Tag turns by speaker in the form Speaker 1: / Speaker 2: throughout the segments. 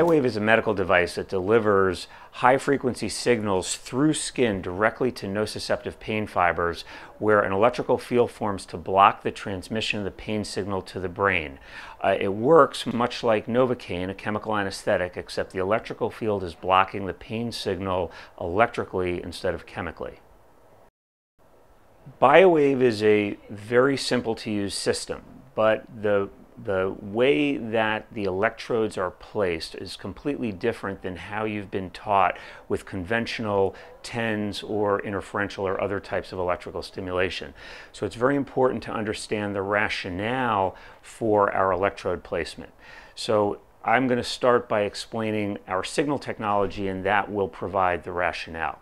Speaker 1: BioWave is a medical device that delivers high frequency signals through skin directly to nociceptive pain fibers where an electrical field forms to block the transmission of the pain signal to the brain. Uh, it works much like Novocaine, a chemical anesthetic, except the electrical field is blocking the pain signal electrically instead of chemically. BioWave is a very simple to use system, but the the way that the electrodes are placed is completely different than how you've been taught with conventional TENS or interferential or other types of electrical stimulation. So it's very important to understand the rationale for our electrode placement. So I'm going to start by explaining our signal technology and that will provide the rationale.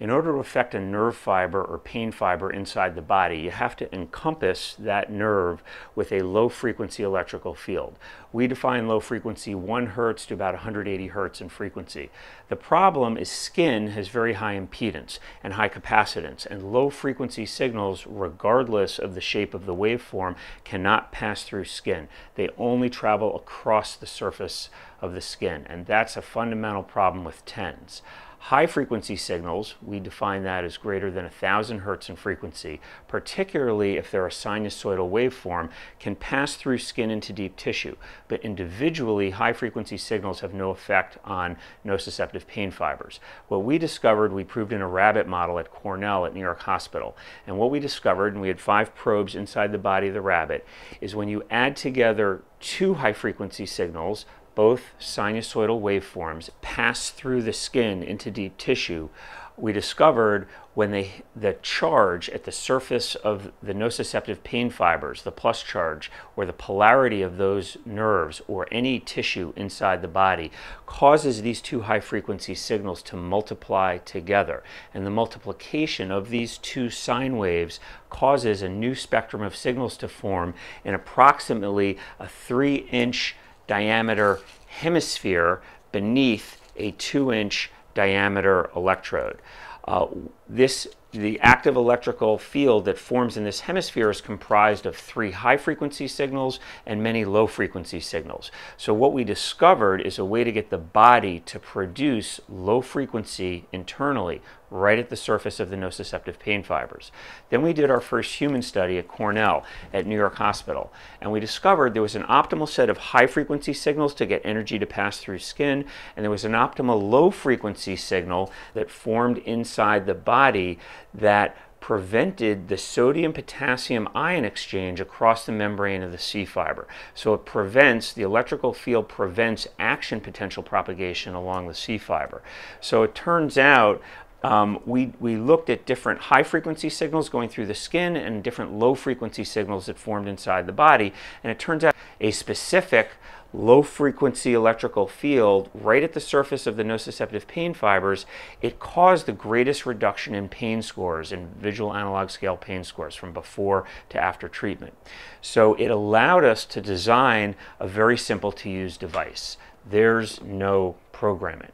Speaker 1: In order to affect a nerve fiber or pain fiber inside the body, you have to encompass that nerve with a low frequency electrical field. We define low frequency 1 hertz to about 180 hertz in frequency. The problem is skin has very high impedance and high capacitance, and low frequency signals, regardless of the shape of the waveform, cannot pass through skin. They only travel across the surface of the skin, and that's a fundamental problem with TENS. High frequency signals, we define that as greater than 1000 hertz in frequency, particularly if they're a sinusoidal waveform, can pass through skin into deep tissue. But individually, high frequency signals have no effect on nociceptive pain fibers. What we discovered, we proved in a rabbit model at Cornell at New York Hospital. And what we discovered, and we had five probes inside the body of the rabbit, is when you add together two high frequency signals, both sinusoidal waveforms pass through the skin into deep tissue, we discovered when they, the charge at the surface of the nociceptive pain fibers, the plus charge, or the polarity of those nerves or any tissue inside the body, causes these two high frequency signals to multiply together. And the multiplication of these two sine waves causes a new spectrum of signals to form in approximately a three inch diameter hemisphere beneath a two inch diameter electrode. Uh, this the active electrical field that forms in this hemisphere is comprised of three high frequency signals and many low frequency signals. So what we discovered is a way to get the body to produce low frequency internally right at the surface of the nociceptive pain fibers. Then we did our first human study at Cornell at New York Hospital and we discovered there was an optimal set of high frequency signals to get energy to pass through skin and there was an optimal low frequency signal that formed inside the body that prevented the sodium potassium ion exchange across the membrane of the C fiber. So it prevents, the electrical field prevents action potential propagation along the C fiber. So it turns out um, we, we looked at different high frequency signals going through the skin and different low frequency signals that formed inside the body. And it turns out a specific low frequency electrical field right at the surface of the nociceptive pain fibers, it caused the greatest reduction in pain scores, in visual analog scale pain scores from before to after treatment. So it allowed us to design a very simple to use device. There's no programming.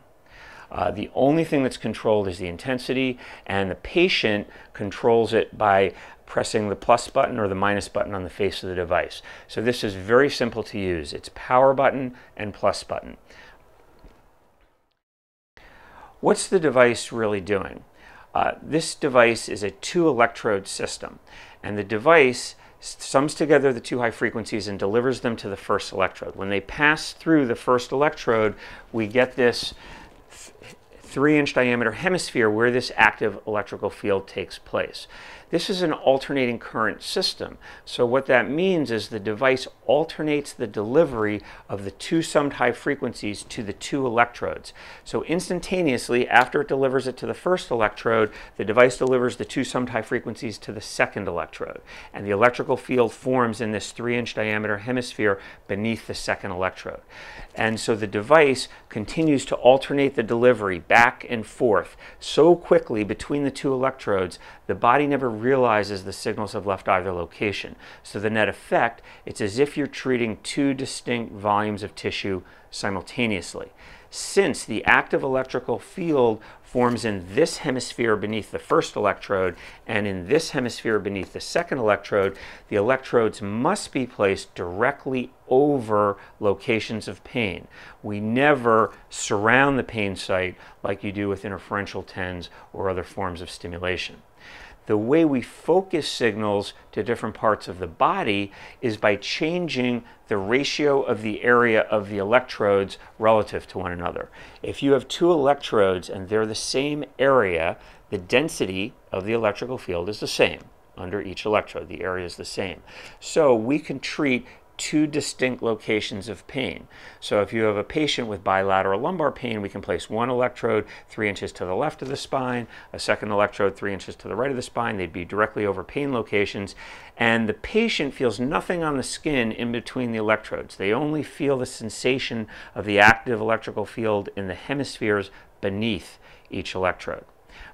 Speaker 1: Uh, the only thing that's controlled is the intensity, and the patient controls it by pressing the plus button or the minus button on the face of the device. So this is very simple to use. It's power button and plus button. What's the device really doing? Uh, this device is a two electrode system, and the device sums together the two high frequencies and delivers them to the first electrode. When they pass through the first electrode, we get this three inch diameter hemisphere where this active electrical field takes place. This is an alternating current system. So what that means is the device alternates the delivery of the two summed high frequencies to the two electrodes. So instantaneously, after it delivers it to the first electrode, the device delivers the two summed high frequencies to the second electrode. And the electrical field forms in this three inch diameter hemisphere beneath the second electrode. And so the device continues to alternate the delivery back and forth so quickly between the two electrodes, the body never realizes the signals have left either location. So the net effect, it's as if you're treating two distinct volumes of tissue simultaneously. Since the active electrical field forms in this hemisphere beneath the first electrode and in this hemisphere beneath the second electrode, the electrodes must be placed directly over locations of pain. We never surround the pain site like you do with interferential TENS or other forms of stimulation. The way we focus signals to different parts of the body is by changing the ratio of the area of the electrodes relative to one another. If you have two electrodes and they're the same area, the density of the electrical field is the same under each electrode. The area is the same. So we can treat two distinct locations of pain. So if you have a patient with bilateral lumbar pain, we can place one electrode three inches to the left of the spine, a second electrode three inches to the right of the spine. They'd be directly over pain locations. And the patient feels nothing on the skin in between the electrodes. They only feel the sensation of the active electrical field in the hemispheres beneath each electrode.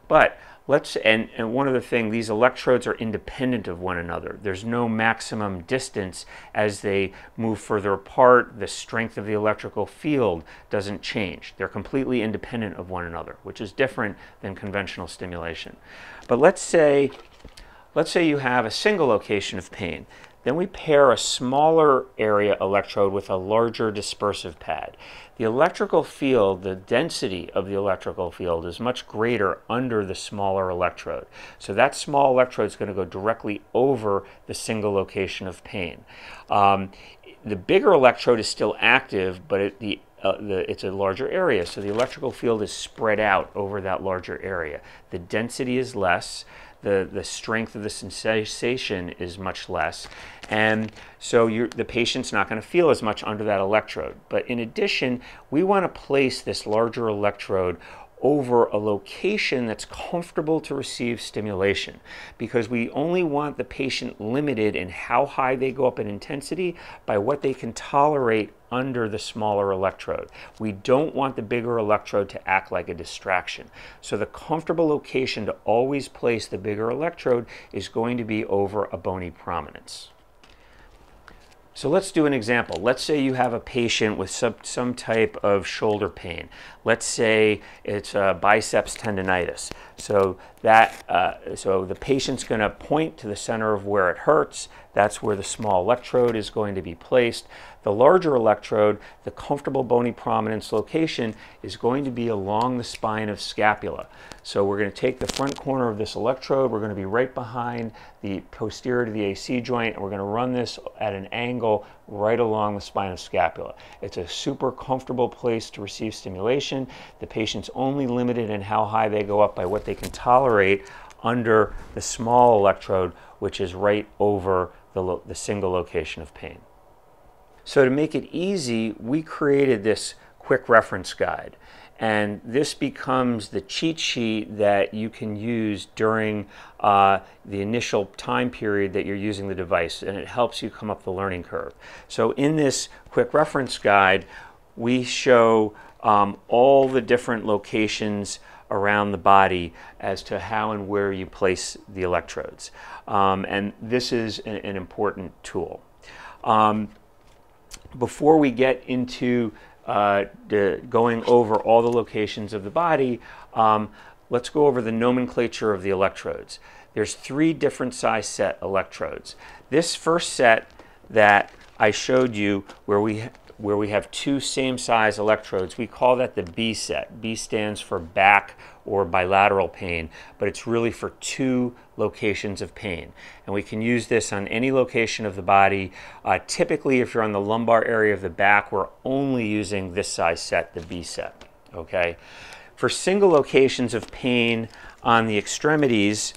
Speaker 1: But let's and, and one other thing these electrodes are independent of one another. There's no maximum distance as they move further apart. The strength of the electrical field doesn't change. They're completely independent of one another which is different than conventional stimulation. But let's say let's say you have a single location of pain then we pair a smaller area electrode with a larger dispersive pad. The electrical field, the density of the electrical field is much greater under the smaller electrode. So that small electrode is going to go directly over the single location of pain. Um, the bigger electrode is still active, but it, the uh, the, it's a larger area, so the electrical field is spread out over that larger area. The density is less, the, the strength of the sensation is much less. And so the patient's not going to feel as much under that electrode. But in addition, we want to place this larger electrode over a location that's comfortable to receive stimulation because we only want the patient limited in how high they go up in intensity by what they can tolerate under the smaller electrode. We don't want the bigger electrode to act like a distraction. So the comfortable location to always place the bigger electrode is going to be over a bony prominence. So let's do an example. Let's say you have a patient with some, some type of shoulder pain. Let's say it's a biceps tendonitis. So that uh, so the patient's going to point to the center of where it hurts. That's where the small electrode is going to be placed. The larger electrode, the comfortable bony prominence location, is going to be along the spine of scapula. So we're going to take the front corner of this electrode, we're going to be right behind the posterior to the AC joint, and we're going to run this at an angle right along the spine of scapula. It's a super comfortable place to receive stimulation. The patient's only limited in how high they go up by what they can tolerate under the small electrode, which is right over the, the single location of pain. So to make it easy, we created this quick reference guide. And this becomes the cheat sheet that you can use during uh, the initial time period that you're using the device, and it helps you come up the learning curve. So in this quick reference guide, we show um, all the different locations around the body as to how and where you place the electrodes. Um, and this is an, an important tool. Um, before we get into uh, going over all the locations of the body, um, let's go over the nomenclature of the electrodes. There's three different size set electrodes. This first set that I showed you where we where we have two same size electrodes, we call that the B set. B stands for back or bilateral pain, but it's really for two locations of pain. And we can use this on any location of the body. Uh, typically, if you're on the lumbar area of the back, we're only using this size set, the B set, okay? For single locations of pain on the extremities,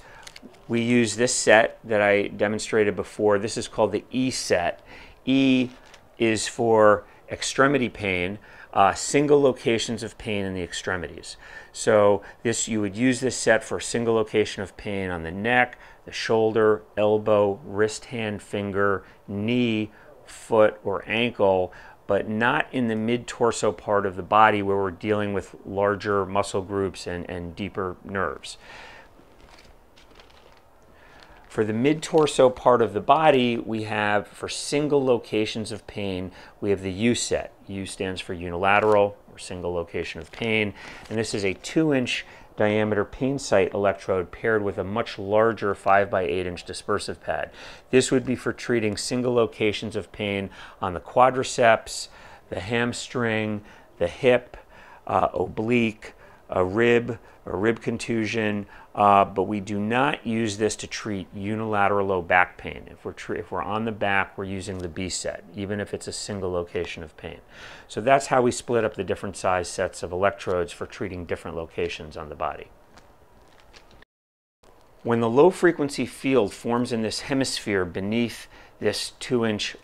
Speaker 1: we use this set that I demonstrated before. This is called the E set. E is for extremity pain, uh, single locations of pain in the extremities. So this you would use this set for a single location of pain on the neck, the shoulder, elbow, wrist, hand, finger, knee, foot, or ankle, but not in the mid-torso part of the body where we're dealing with larger muscle groups and, and deeper nerves. For the mid-torso part of the body, we have, for single locations of pain, we have the U set. U stands for unilateral, or single location of pain. And this is a two-inch diameter pain site electrode paired with a much larger 5 by 8 inch dispersive pad. This would be for treating single locations of pain on the quadriceps, the hamstring, the hip, uh, oblique, a rib, a rib contusion, uh, but we do not use this to treat unilateral low back pain. If we're, if we're on the back, we're using the B set, even if it's a single location of pain. So that's how we split up the different size sets of electrodes for treating different locations on the body. When the low frequency field forms in this hemisphere beneath this two inch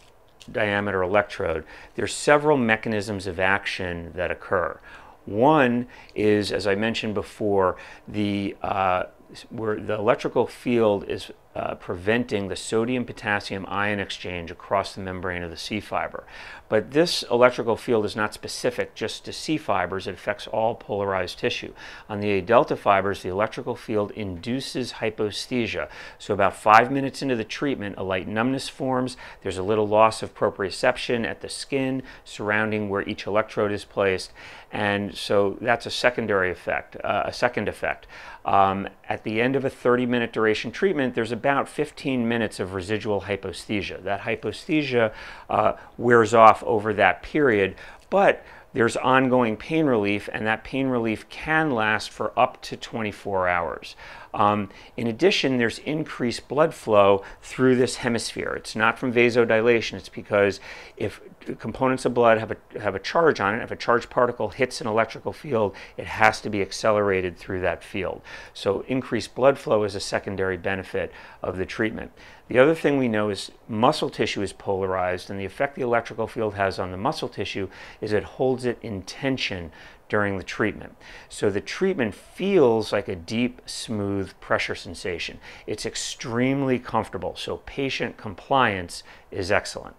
Speaker 1: diameter electrode, there's several mechanisms of action that occur. One is, as I mentioned before, the uh, where the electrical field is uh, preventing the sodium potassium ion exchange across the membrane of the C fiber. But this electrical field is not specific just to C fibers, it affects all polarized tissue. On the A delta fibers, the electrical field induces hyposthesia. So, about five minutes into the treatment, a light numbness forms. There's a little loss of proprioception at the skin surrounding where each electrode is placed. And so that's a secondary effect, uh, a second effect. Um, at the end of a 30 minute duration treatment, there's about 15 minutes of residual hyposthesia. That hyposthesia uh, wears off over that period, but there's ongoing pain relief, and that pain relief can last for up to 24 hours. Um, in addition, there's increased blood flow through this hemisphere. It's not from vasodilation, it's because if components of blood have a, have a charge on it, if a charged particle hits an electrical field, it has to be accelerated through that field. So, increased blood flow is a secondary benefit of the treatment. The other thing we know is muscle tissue is polarized, and the effect the electrical field has on the muscle tissue is it holds it in tension during the treatment. So the treatment feels like a deep, smooth pressure sensation. It's extremely comfortable, so patient compliance is excellent.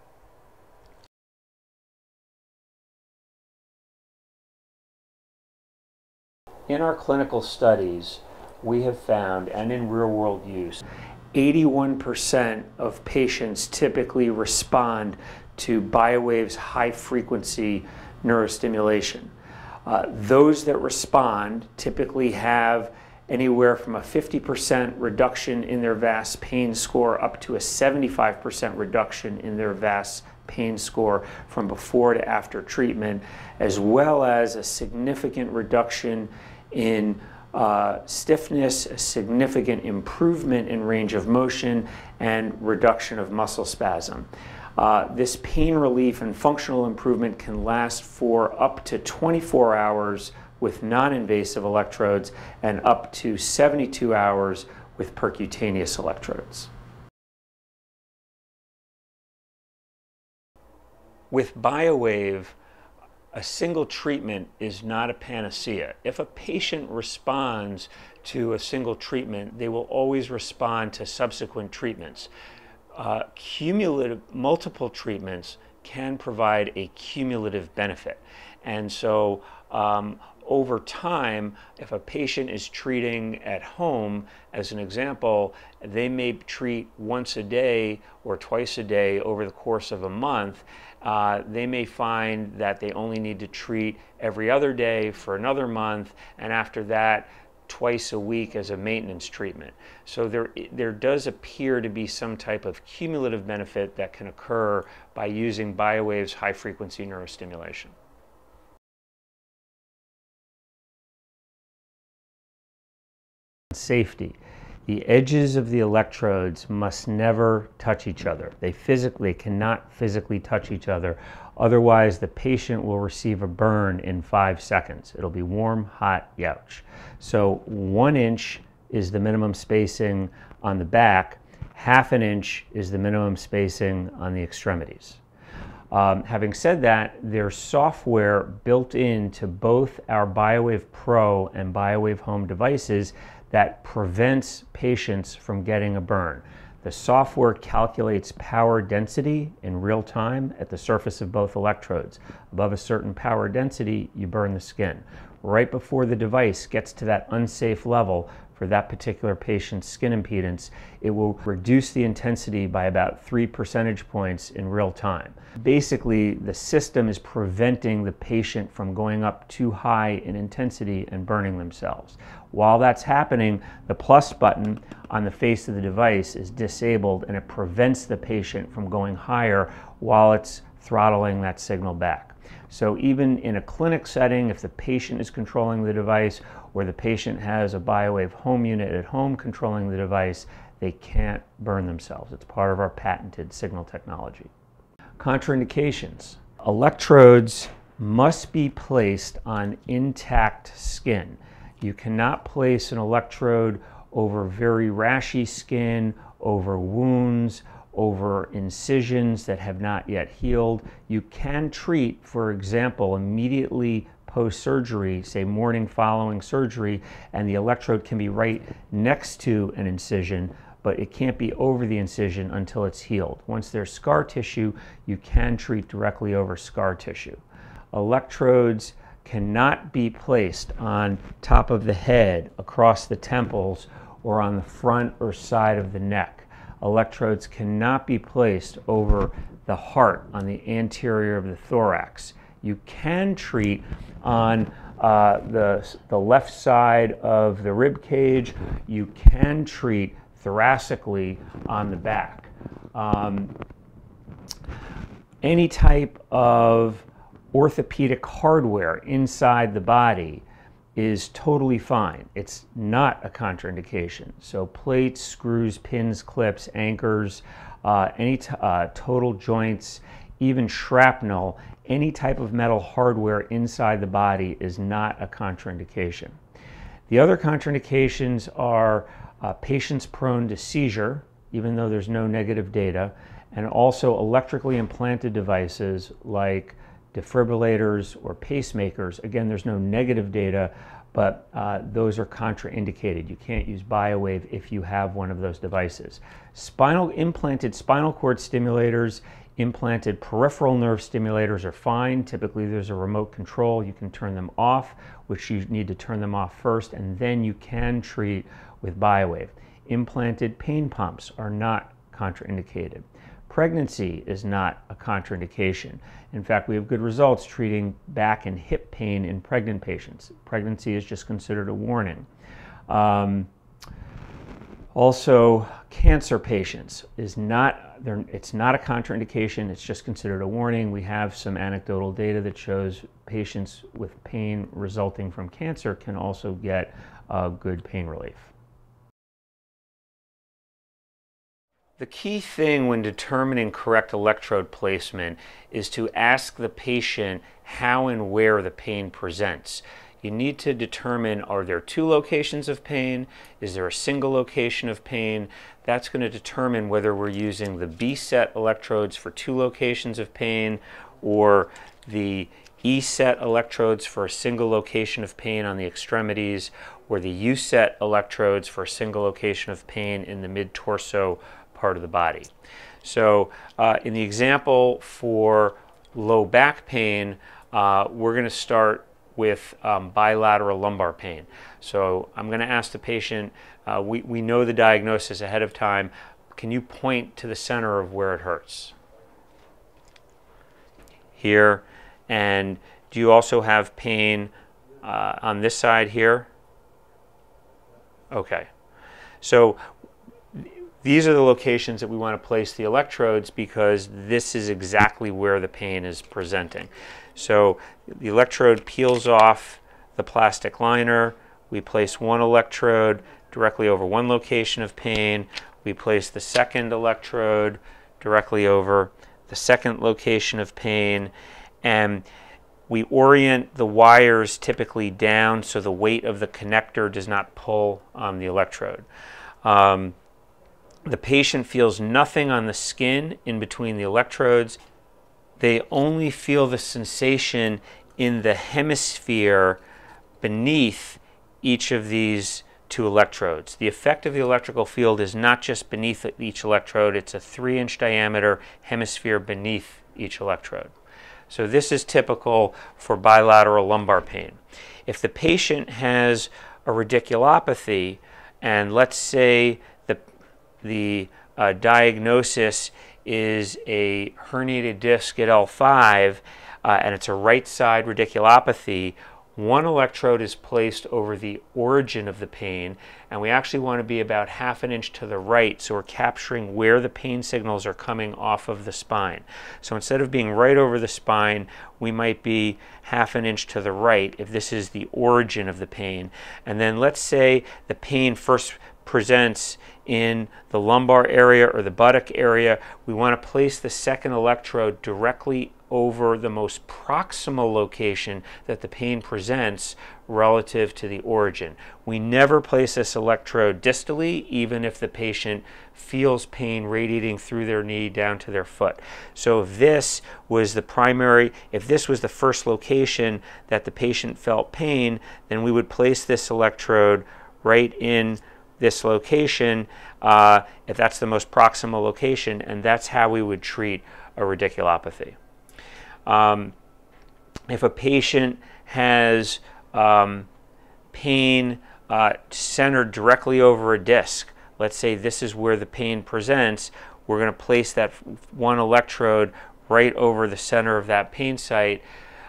Speaker 1: In our clinical studies, we have found, and in real world use, 81% of patients typically respond to BioWave's high frequency neurostimulation. Uh, those that respond typically have anywhere from a 50% reduction in their VAS pain score up to a 75% reduction in their VAS pain score from before to after treatment, as well as a significant reduction in uh, stiffness, a significant improvement in range of motion, and reduction of muscle spasm. Uh, this pain relief and functional improvement can last for up to 24 hours with non-invasive electrodes and up to 72 hours with percutaneous electrodes. With BioWave, a single treatment is not a panacea. If a patient responds to a single treatment, they will always respond to subsequent treatments. Uh, cumulative, multiple treatments can provide a cumulative benefit. And so um, over time, if a patient is treating at home, as an example, they may treat once a day or twice a day over the course of a month. Uh, they may find that they only need to treat every other day for another month, and after that, twice a week as a maintenance treatment. So there, there does appear to be some type of cumulative benefit that can occur by using BioWave's high frequency neurostimulation. Safety. The edges of the electrodes must never touch each other. They physically cannot physically touch each other. Otherwise, the patient will receive a burn in five seconds. It'll be warm, hot, youch. So one inch is the minimum spacing on the back. Half an inch is the minimum spacing on the extremities. Um, having said that, there's software built into both our BioWave Pro and BioWave Home devices that prevents patients from getting a burn. The software calculates power density in real time at the surface of both electrodes. Above a certain power density, you burn the skin. right before the device gets to that unsafe level for that particular patient's skin impedance, it will reduce the intensity by about three percentage points in real time. Basically, the system is preventing the patient from going up too high in intensity and burning themselves. While that's happening, the plus button on the face of the device is disabled and it prevents the patient from going higher while it's throttling that signal back. So even in a clinic setting, if the patient is controlling the device or the patient has a BioWave home unit at home controlling the device, they can't burn themselves. It's part of our patented signal technology. Contraindications. Electrodes must be placed on intact skin. You cannot place an electrode over very rashy skin, over wounds, over incisions that have not yet healed. You can treat, for example, immediately post surgery, say morning following surgery, and the electrode can be right next to an incision, but it can't be over the incision until it's healed. Once there's scar tissue, you can treat directly over scar tissue. Electrodes cannot be placed on top of the head, across the temples, or on the front or side of the neck. Electrodes cannot be placed over the heart on the anterior of the thorax you can treat on uh, the, the left side of the rib cage. You can treat thoracically on the back. Um, any type of orthopedic hardware inside the body is totally fine. It's not a contraindication. So plates, screws, pins, clips, anchors, uh, any uh, total joints, even shrapnel, any type of metal hardware inside the body is not a contraindication. The other contraindications are uh, patients prone to seizure, even though there's no negative data, and also electrically implanted devices like defibrillators or pacemakers. Again, there's no negative data, but uh, those are contraindicated. You can't use BioWave if you have one of those devices. Spinal implanted spinal cord stimulators Implanted peripheral nerve stimulators are fine. Typically, there's a remote control. You can turn them off, which you need to turn them off first, and then you can treat with BioWave. Implanted pain pumps are not contraindicated. Pregnancy is not a contraindication. In fact, we have good results treating back and hip pain in pregnant patients. Pregnancy is just considered a warning. Um, also, cancer patients is not, it's not a contraindication, it's just considered a warning. We have some anecdotal data that shows patients with pain resulting from cancer can also get uh, good pain relief. The key thing when determining correct electrode placement is to ask the patient how and where the pain presents you need to determine are there two locations of pain? Is there a single location of pain? That's going to determine whether we're using the B set electrodes for two locations of pain or the E set electrodes for a single location of pain on the extremities or the U set electrodes for a single location of pain in the mid torso part of the body. So, uh, in the example for low back pain, uh, we're going to start with um, bilateral lumbar pain. So I'm going to ask the patient, uh, we, we know the diagnosis ahead of time. Can you point to the center of where it hurts? Here. And do you also have pain uh, on this side here? Okay. So these are the locations that we want to place the electrodes because this is exactly where the pain is presenting. So the electrode peels off the plastic liner. We place one electrode directly over one location of pain. We place the second electrode directly over the second location of pain. And we orient the wires typically down so the weight of the connector does not pull on the electrode. Um, the patient feels nothing on the skin in between the electrodes they only feel the sensation in the hemisphere beneath each of these two electrodes. The effect of the electrical field is not just beneath each electrode, it's a three inch diameter hemisphere beneath each electrode. So this is typical for bilateral lumbar pain. If the patient has a radiculopathy, and let's say the, the uh, diagnosis is a herniated disc at L5, uh, and it's a right side radiculopathy, one electrode is placed over the origin of the pain, and we actually want to be about half an inch to the right, so we're capturing where the pain signals are coming off of the spine. So instead of being right over the spine, we might be half an inch to the right if this is the origin of the pain. And then let's say the pain first presents in the lumbar area or the buttock area, we want to place the second electrode directly over the most proximal location that the pain presents relative to the origin. We never place this electrode distally, even if the patient feels pain radiating through their knee down to their foot. So if this was the primary, if this was the first location that the patient felt pain, then we would place this electrode right in this location, uh, if that's the most proximal location, and that's how we would treat a radiculopathy. Um, if a patient has um, pain uh, centered directly over a disc, let's say this is where the pain presents, we're going to place that one electrode right over the center of that pain site.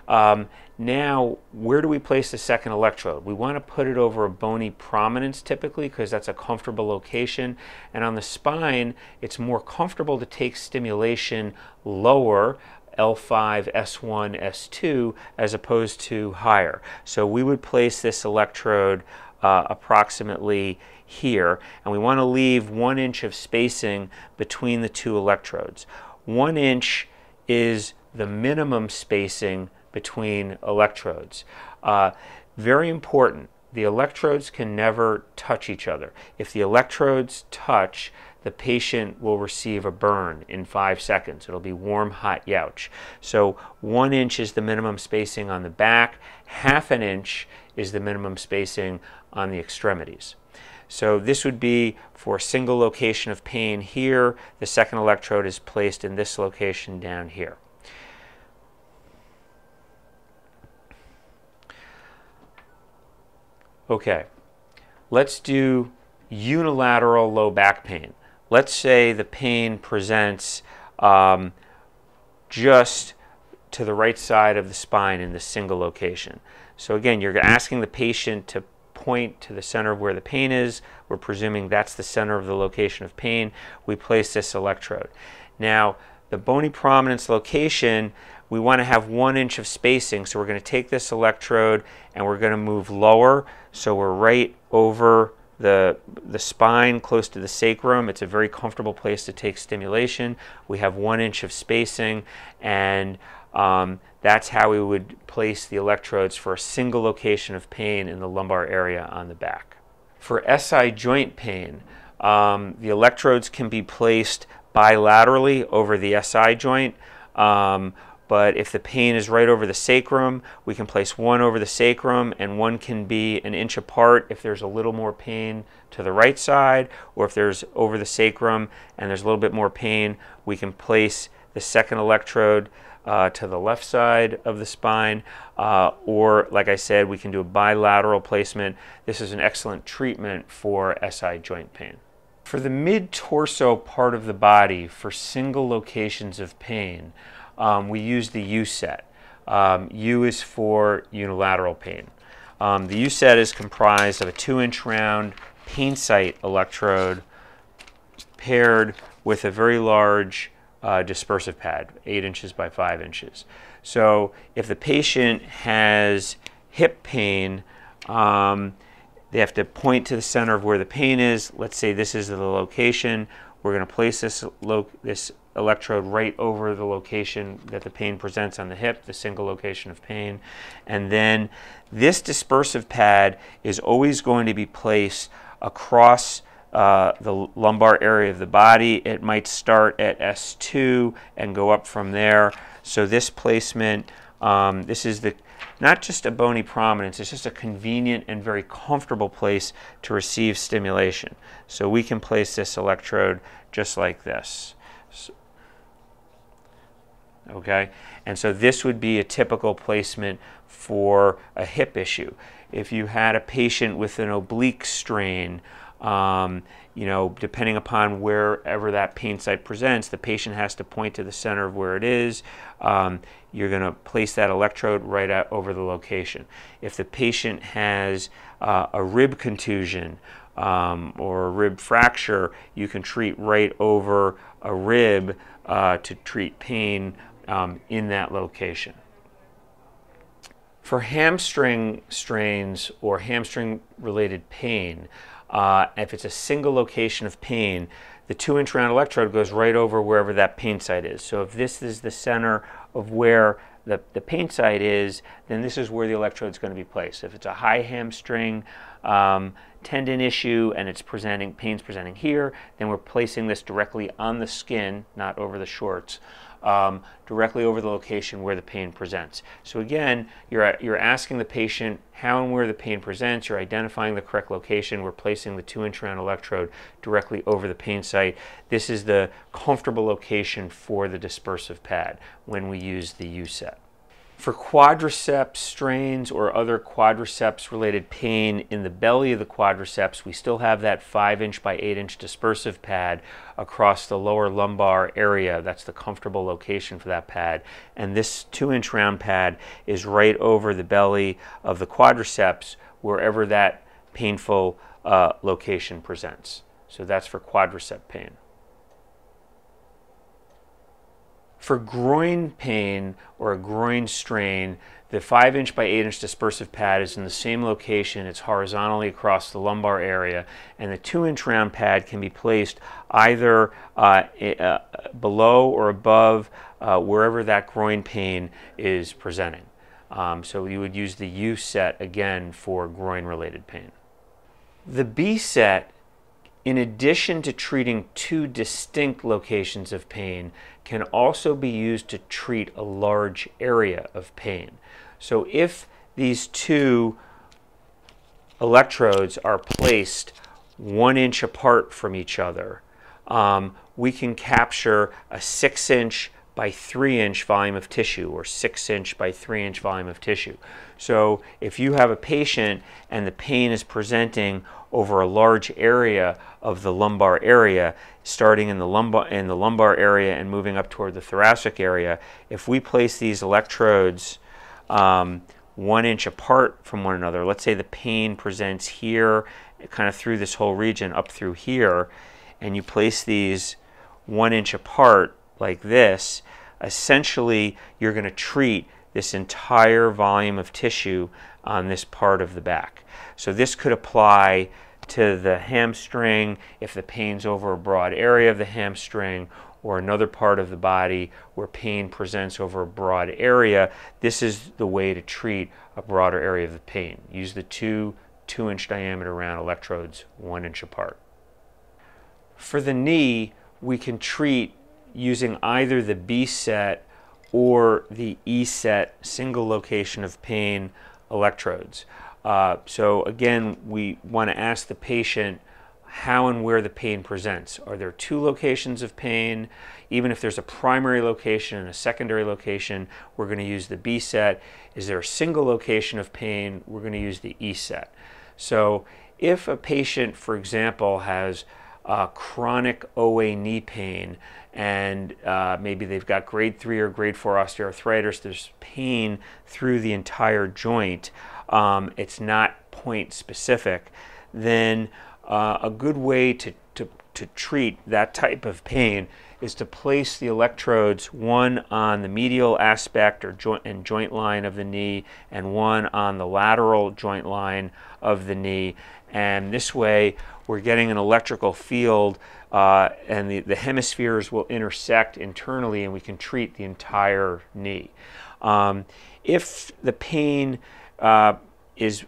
Speaker 1: Um, now, where do we place the second electrode? We want to put it over a bony prominence typically because that's a comfortable location. And on the spine, it's more comfortable to take stimulation lower L5, S1, S2 as opposed to higher. So we would place this electrode uh, approximately here and we want to leave one inch of spacing between the two electrodes. One inch is the minimum spacing between electrodes. Uh, very important, the electrodes can never touch each other. If the electrodes touch, the patient will receive a burn in five seconds. It'll be warm, hot youch. So one inch is the minimum spacing on the back, half an inch is the minimum spacing on the extremities. So this would be for a single location of pain here. The second electrode is placed in this location down here. Okay, let's do unilateral low back pain let's say the pain presents um, just to the right side of the spine in the single location. So again, you're asking the patient to point to the center of where the pain is. We're presuming that's the center of the location of pain. We place this electrode. Now, the bony prominence location, we want to have one inch of spacing. So we're going to take this electrode and we're going to move lower. So we're right over the, the spine close to the sacrum. It's a very comfortable place to take stimulation. We have one inch of spacing and um, that's how we would place the electrodes for a single location of pain in the lumbar area on the back. For SI joint pain, um, the electrodes can be placed bilaterally over the SI joint um, but if the pain is right over the sacrum, we can place one over the sacrum and one can be an inch apart if there's a little more pain to the right side, or if there's over the sacrum and there's a little bit more pain, we can place the second electrode uh, to the left side of the spine, uh, or like I said, we can do a bilateral placement. This is an excellent treatment for SI joint pain. For the mid-torso part of the body, for single locations of pain, um, we use the U set. Um, U is for unilateral pain. Um, the U set is comprised of a two inch round pain site electrode paired with a very large uh, dispersive pad, eight inches by five inches. So if the patient has hip pain, um, they have to point to the center of where the pain is. Let's say this is the location. We're going to place this, this electrode right over the location that the pain presents on the hip, the single location of pain. And then this dispersive pad is always going to be placed across uh, the lumbar area of the body. It might start at S2 and go up from there. So this placement, um, this is the not just a bony prominence, it's just a convenient and very comfortable place to receive stimulation. So we can place this electrode just like this. So Okay, and so this would be a typical placement for a hip issue. If you had a patient with an oblique strain, um, you know, depending upon wherever that pain site presents, the patient has to point to the center of where it is. Um, you're going to place that electrode right over the location. If the patient has uh, a rib contusion um, or a rib fracture, you can treat right over a rib uh, to treat pain um, in that location. For hamstring strains or hamstring related pain, uh, if it's a single location of pain, the two inch round electrode goes right over wherever that pain site is. So if this is the center of where the, the pain site is, then this is where the electrode is going to be placed. If it's a high hamstring um, tendon issue and it's presenting, pain's presenting here, then we're placing this directly on the skin, not over the shorts um, directly over the location where the pain presents. So again, you're, you're asking the patient how and where the pain presents, you're identifying the correct location, we're placing the two inch round electrode directly over the pain site. This is the comfortable location for the dispersive pad when we use the U-set. For quadriceps strains or other quadriceps related pain in the belly of the quadriceps, we still have that 5 inch by 8 inch dispersive pad across the lower lumbar area. That's the comfortable location for that pad. And this 2 inch round pad is right over the belly of the quadriceps wherever that painful uh, location presents. So that's for quadricep pain. For groin pain or a groin strain, the 5 inch by 8 inch dispersive pad is in the same location. It's horizontally across the lumbar area, and the 2 inch round pad can be placed either uh, uh, below or above uh, wherever that groin pain is presenting. Um, so you would use the U set again for groin related pain. The B set in addition to treating two distinct locations of pain, can also be used to treat a large area of pain. So if these two electrodes are placed one inch apart from each other, um, we can capture a six inch by three inch volume of tissue or six inch by three inch volume of tissue. So if you have a patient and the pain is presenting over a large area of the lumbar area, starting in the lumbar in the lumbar area and moving up toward the thoracic area. If we place these electrodes um, one inch apart from one another, let's say the pain presents here, kind of through this whole region up through here, and you place these one inch apart like this, essentially you're going to treat this entire volume of tissue on this part of the back. So this could apply to the hamstring if the pain's over a broad area of the hamstring or another part of the body where pain presents over a broad area. This is the way to treat a broader area of the pain. Use the two two inch diameter round electrodes one inch apart. For the knee, we can treat using either the B set or the E set single location of pain electrodes. Uh, so again, we want to ask the patient how and where the pain presents. Are there two locations of pain? Even if there's a primary location and a secondary location, we're going to use the B set. Is there a single location of pain? We're going to use the E set. So if a patient, for example, has uh, chronic OA knee pain and uh, maybe they've got grade 3 or grade 4 osteoarthritis, there's pain through the entire joint, um, it's not point specific, then uh, a good way to, to, to treat that type of pain is to place the electrodes one on the medial aspect or joint and joint line of the knee and one on the lateral joint line of the knee and this way we're getting an electrical field uh, and the, the hemispheres will intersect internally and we can treat the entire knee. Um, if the pain uh, is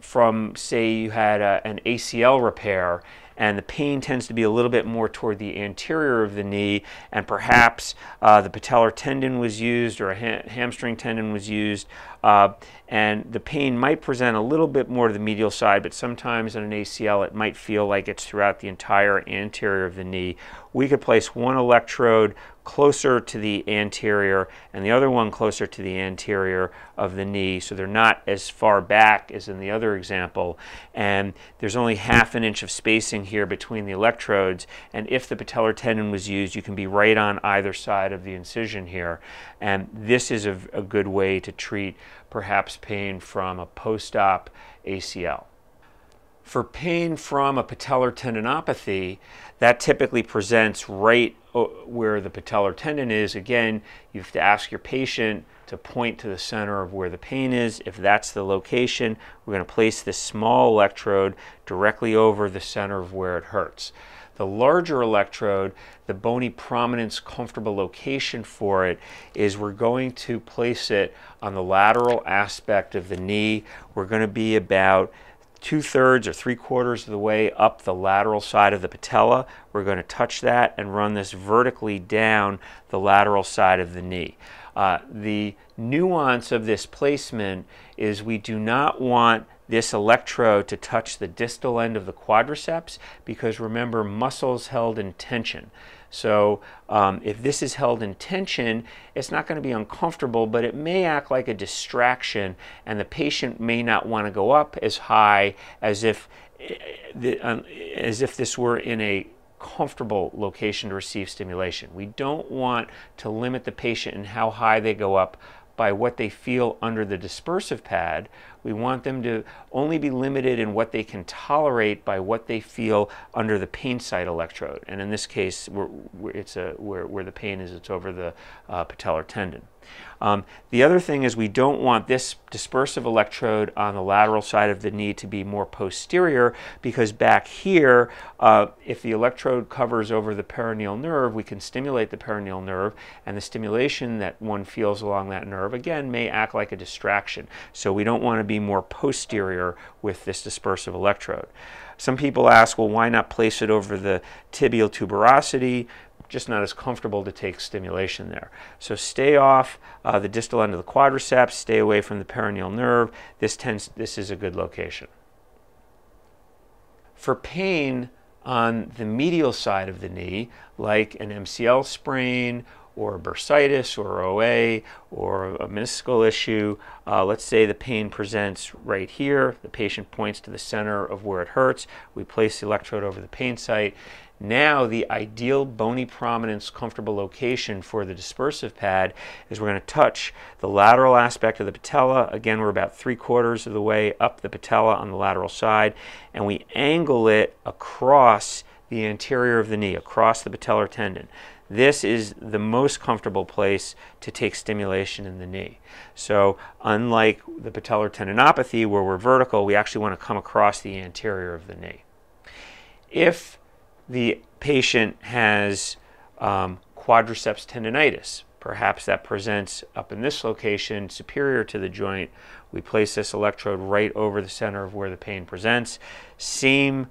Speaker 1: from, say, you had a, an ACL repair and the pain tends to be a little bit more toward the anterior of the knee, and perhaps uh, the patellar tendon was used or a ha hamstring tendon was used, uh, and the pain might present a little bit more to the medial side, but sometimes in an ACL it might feel like it's throughout the entire anterior of the knee. We could place one electrode closer to the anterior and the other one closer to the anterior of the knee. So they're not as far back as in the other example. And there's only half an inch of spacing here between the electrodes. And if the patellar tendon was used you can be right on either side of the incision here. And this is a, a good way to treat perhaps pain from a post-op ACL. For pain from a patellar tendinopathy, that typically presents right uh, where the patellar tendon is. Again, you have to ask your patient to point to the center of where the pain is. If that's the location, we're going to place this small electrode directly over the center of where it hurts. The larger electrode, the bony prominence comfortable location for it is we're going to place it on the lateral aspect of the knee. We're going to be about two thirds or three quarters of the way up the lateral side of the patella. We're going to touch that and run this vertically down the lateral side of the knee. Uh, the nuance of this placement is we do not want this electrode to touch the distal end of the quadriceps because remember muscles held in tension. So um, if this is held in tension, it's not going to be uncomfortable, but it may act like a distraction, and the patient may not want to go up as high as if, eh, um, as if this were in a comfortable location to receive stimulation. We don't want to limit the patient in how high they go up by what they feel under the dispersive pad. We want them to only be limited in what they can tolerate by what they feel under the pain site electrode. And in this case, we're, we're, it's a, where, where the pain is, it's over the uh, patellar tendon. Um, the other thing is we don't want this dispersive electrode on the lateral side of the knee to be more posterior because back here, uh, if the electrode covers over the peroneal nerve, we can stimulate the peroneal nerve and the stimulation that one feels along that nerve, again, may act like a distraction. So we don't want to be more posterior with this dispersive electrode. Some people ask, well, why not place it over the tibial tuberosity? Just not as comfortable to take stimulation there. So stay off uh, the distal end of the quadriceps, stay away from the peroneal nerve. This, tends, this is a good location. For pain on the medial side of the knee, like an MCL sprain or bursitis or OA or a meniscal issue. Uh, let's say the pain presents right here. The patient points to the center of where it hurts. We place the electrode over the pain site. Now the ideal bony prominence comfortable location for the dispersive pad is we're going to touch the lateral aspect of the patella. Again, we're about three quarters of the way up the patella on the lateral side and we angle it across the anterior of the knee, across the patellar tendon. This is the most comfortable place to take stimulation in the knee. So unlike the patellar tendinopathy where we're vertical, we actually want to come across the anterior of the knee. If the patient has um, quadriceps tendonitis, perhaps that presents up in this location superior to the joint, we place this electrode right over the center of where the pain presents. Same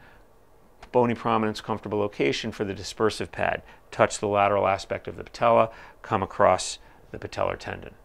Speaker 1: bony prominence comfortable location for the dispersive pad. Touch the lateral aspect of the patella, come across the patellar tendon.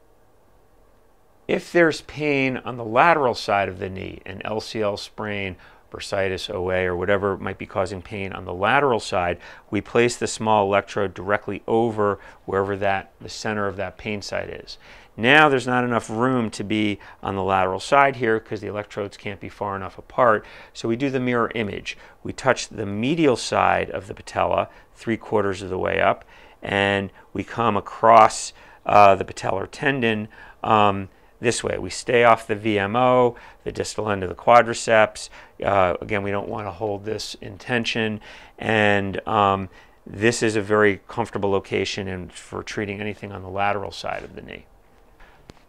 Speaker 1: If there's pain on the lateral side of the knee, an LCL sprain, bursitis, OA, or whatever might be causing pain on the lateral side, we place the small electrode directly over wherever that the center of that pain site is. Now there's not enough room to be on the lateral side here because the electrodes can't be far enough apart. So we do the mirror image. We touch the medial side of the patella three quarters of the way up and we come across uh, the patellar tendon um, this way. We stay off the VMO, the distal end of the quadriceps. Uh, again, we don't want to hold this in tension and um, this is a very comfortable location and for treating anything on the lateral side of the knee.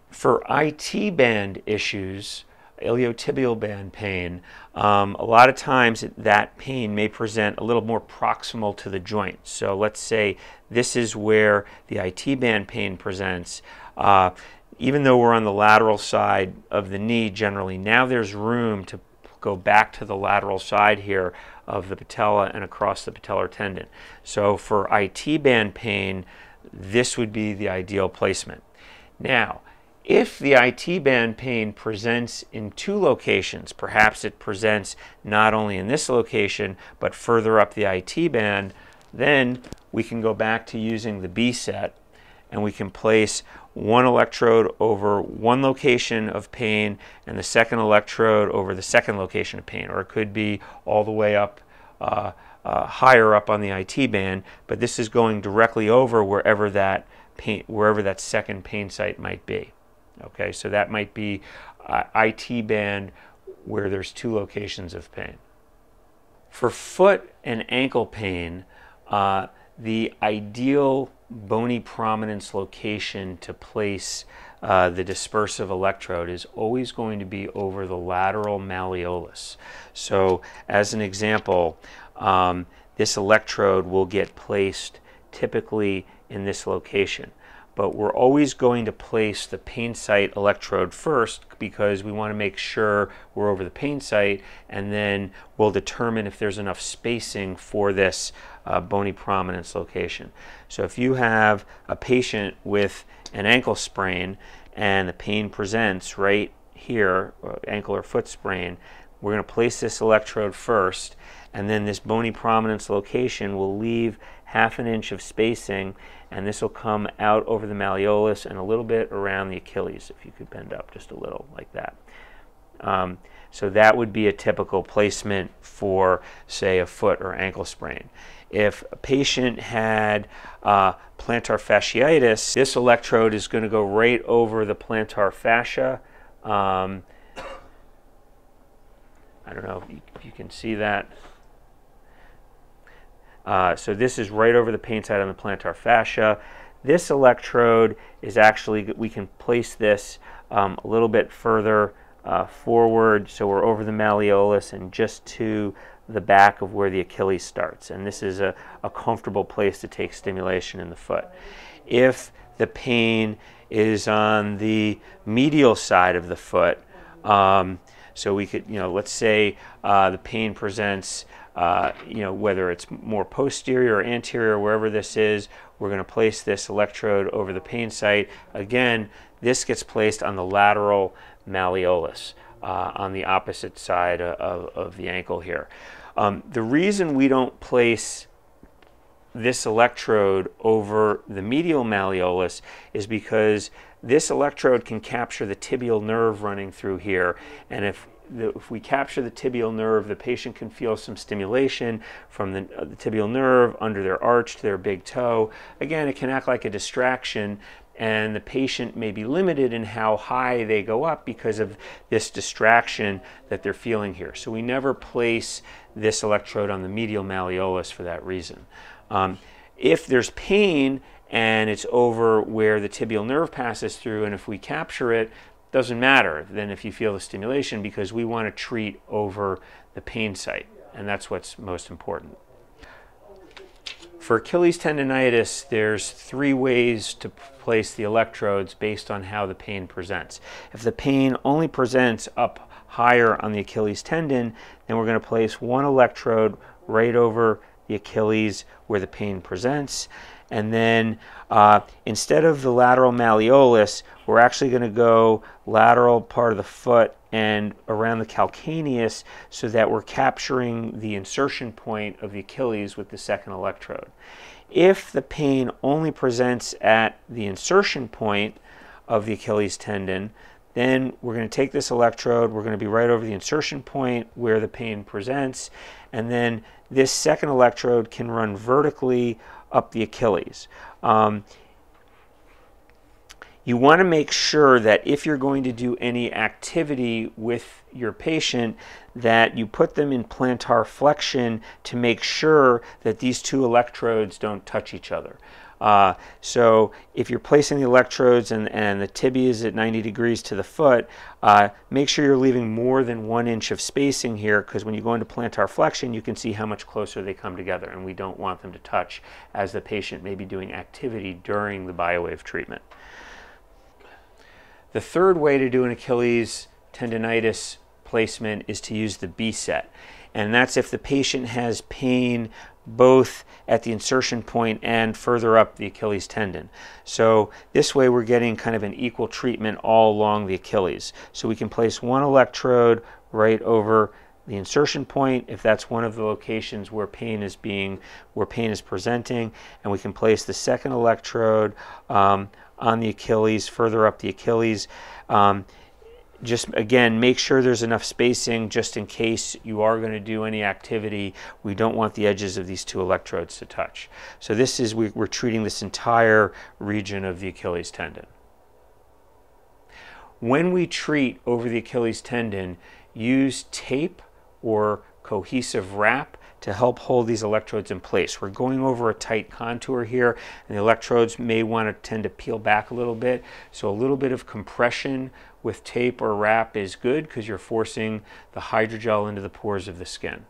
Speaker 1: For IT band issues, iliotibial band pain, um, a lot of times that pain may present a little more proximal to the joint. So let's say this is where the IT band pain presents. Uh, even though we're on the lateral side of the knee generally, now there's room to go back to the lateral side here of the patella and across the patellar tendon. So for IT band pain, this would be the ideal placement. Now, if the IT band pain presents in two locations, perhaps it presents not only in this location, but further up the IT band, then we can go back to using the B set and we can place one electrode over one location of pain and the second electrode over the second location of pain, or it could be all the way up uh, uh, higher up on the IT band, but this is going directly over wherever that pain, wherever that second pain site might be. Okay, so that might be uh, IT band where there's two locations of pain. For foot and ankle pain, uh, the ideal bony prominence location to place uh, the dispersive electrode is always going to be over the lateral malleolus. So as an example, um, this electrode will get placed typically in this location but we're always going to place the pain site electrode first because we want to make sure we're over the pain site and then we'll determine if there's enough spacing for this uh, bony prominence location. So if you have a patient with an ankle sprain and the pain presents right here, uh, ankle or foot sprain, we're going to place this electrode first and then this bony prominence location will leave half an inch of spacing and this will come out over the malleolus and a little bit around the Achilles if you could bend up just a little like that. Um, so that would be a typical placement for say a foot or ankle sprain. If a patient had uh, plantar fasciitis, this electrode is going to go right over the plantar fascia. Um, I don't know if you, if you can see that. Uh, so this is right over the pain site on the plantar fascia. This electrode is actually, we can place this um, a little bit further uh, forward so we're over the malleolus and just to the back of where the Achilles starts. And this is a, a comfortable place to take stimulation in the foot. If the pain is on the medial side of the foot, um, so we could, you know, let's say uh, the pain presents uh, you know, whether it's more posterior or anterior, wherever this is, we're going to place this electrode over the pain site. Again, this gets placed on the lateral malleolus uh, on the opposite side of, of the ankle here. Um, the reason we don't place this electrode over the medial malleolus is because this electrode can capture the tibial nerve running through here and if the, if we capture the tibial nerve, the patient can feel some stimulation from the, uh, the, tibial nerve under their arch to their big toe. Again, it can act like a distraction, and the patient may be limited in how high they go up because of this distraction that they're feeling here. So we never place this electrode on the medial malleolus for that reason. Um, if there's pain and it's over where the tibial nerve passes through, and if we capture it, doesn't matter then if you feel the stimulation because we want to treat over the pain site, and that's what's most important. For Achilles tendonitis, there's three ways to place the electrodes based on how the pain presents. If the pain only presents up higher on the Achilles tendon, then we're going to place one electrode right over the Achilles where the pain presents. And then uh, instead of the lateral malleolus, we're actually going to go lateral part of the foot and around the calcaneus so that we're capturing the insertion point of the Achilles with the second electrode. If the pain only presents at the insertion point of the Achilles tendon, then we're going to take this electrode, we're going to be right over the insertion point where the pain presents, and then this second electrode can run vertically up the Achilles. Um, you want to make sure that if you're going to do any activity with your patient that you put them in plantar flexion to make sure that these two electrodes don't touch each other. Uh, so if you're placing the electrodes and, and the tibia is at 90 degrees to the foot, uh, make sure you're leaving more than one inch of spacing here because when you go into plantar flexion, you can see how much closer they come together and we don't want them to touch as the patient may be doing activity during the biowave treatment. The third way to do an Achilles tendonitis placement is to use the B set. And that's if the patient has pain both at the insertion point and further up the Achilles tendon. So this way we're getting kind of an equal treatment all along the Achilles. So we can place one electrode right over the insertion point if that's one of the locations where pain is being where pain is presenting and we can place the second electrode um, on the Achilles further up the Achilles um, just again make sure there's enough spacing just in case you are going to do any activity we don't want the edges of these two electrodes to touch so this is we, we're treating this entire region of the Achilles tendon when we treat over the Achilles tendon use tape or cohesive wrap to help hold these electrodes in place. We're going over a tight contour here and the electrodes may want to tend to peel back a little bit. So a little bit of compression with tape or wrap is good because you're forcing the hydrogel into the pores of the skin.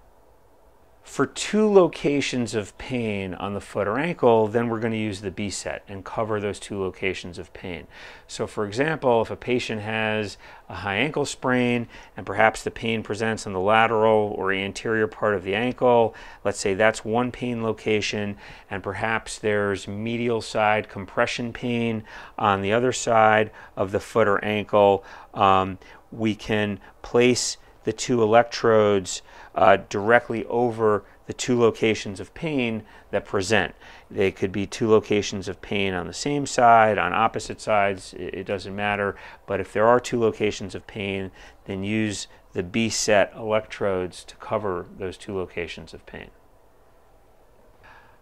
Speaker 1: For two locations of pain on the foot or ankle, then we're going to use the B set and cover those two locations of pain. So for example, if a patient has a high ankle sprain and perhaps the pain presents on the lateral or anterior part of the ankle, let's say that's one pain location and perhaps there's medial side compression pain on the other side of the foot or ankle, um, we can place the two electrodes uh, directly over the two locations of pain that present. They could be two locations of pain on the same side, on opposite sides, it, it doesn't matter. But if there are two locations of pain, then use the B set electrodes to cover those two locations of pain.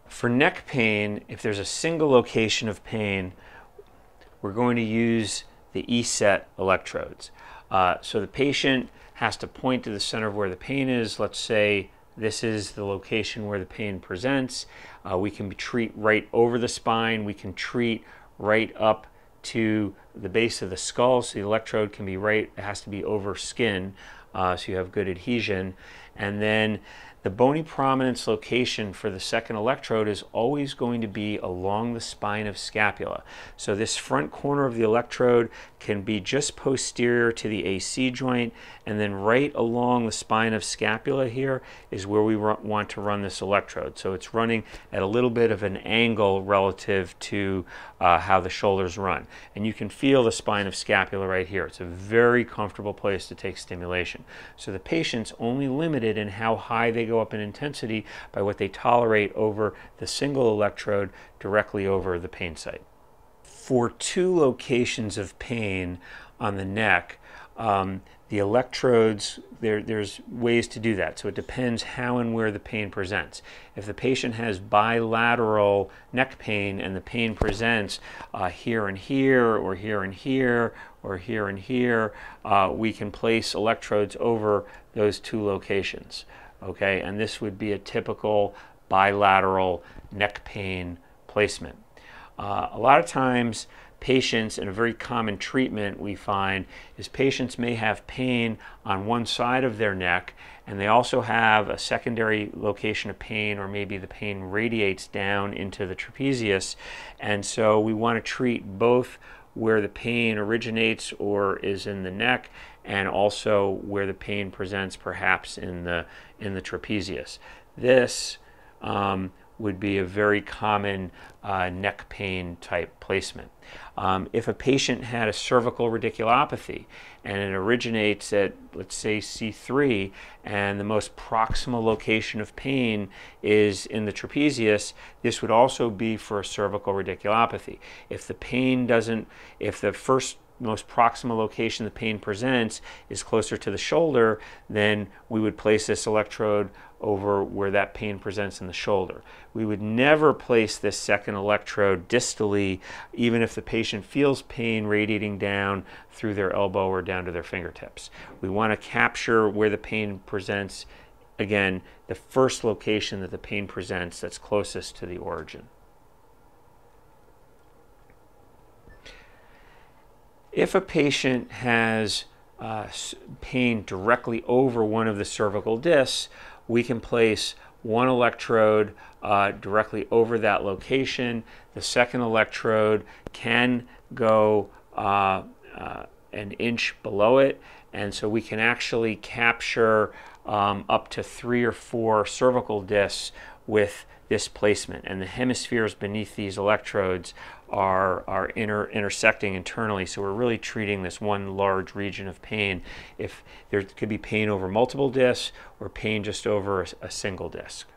Speaker 1: For neck pain, if there's a single location of pain, we're going to use the E set electrodes. Uh, so the patient has to point to the center of where the pain is. Let's say this is the location where the pain presents. Uh, we can treat right over the spine. We can treat right up to the base of the skull. So the electrode can be right, it has to be over skin uh, so you have good adhesion. And then the bony prominence location for the second electrode is always going to be along the spine of scapula. So this front corner of the electrode can be just posterior to the AC joint and then right along the spine of scapula here is where we want to run this electrode. So it's running at a little bit of an angle relative to uh, how the shoulders run. And you can feel the spine of scapula right here. It's a very comfortable place to take stimulation. So the patient's only limited in how high they go up in intensity by what they tolerate over the single electrode directly over the pain site. For two locations of pain on the neck, um, the electrodes, there, there's ways to do that. So it depends how and where the pain presents. If the patient has bilateral neck pain and the pain presents uh, here and here, or here and here, or here and here, uh, we can place electrodes over those two locations. Okay, and this would be a typical bilateral neck pain placement. Uh, a lot of times, patients and a very common treatment we find is patients may have pain on one side of their neck and they also have a secondary location of pain or maybe the pain radiates down into the trapezius and so we want to treat both where the pain originates or is in the neck and also where the pain presents perhaps in the in the trapezius this um, would be a very common uh, neck pain type placement. Um, if a patient had a cervical radiculopathy and it originates at, let's say, C3, and the most proximal location of pain is in the trapezius, this would also be for a cervical radiculopathy. If the pain doesn't, if the first most proximal location the pain presents is closer to the shoulder, then we would place this electrode over where that pain presents in the shoulder. We would never place this second electrode distally, even if the patient feels pain radiating down through their elbow or down to their fingertips. We want to capture where the pain presents, again, the first location that the pain presents that's closest to the origin. If a patient has uh, pain directly over one of the cervical discs, we can place one electrode uh, directly over that location. The second electrode can go uh, uh, an inch below it And so we can actually capture um, up to three or four cervical discs with this placement. And the hemispheres beneath these electrodes are, are inter, intersecting internally. So we're really treating this one large region of pain. If there could be pain over multiple discs or pain just over a, a single disc.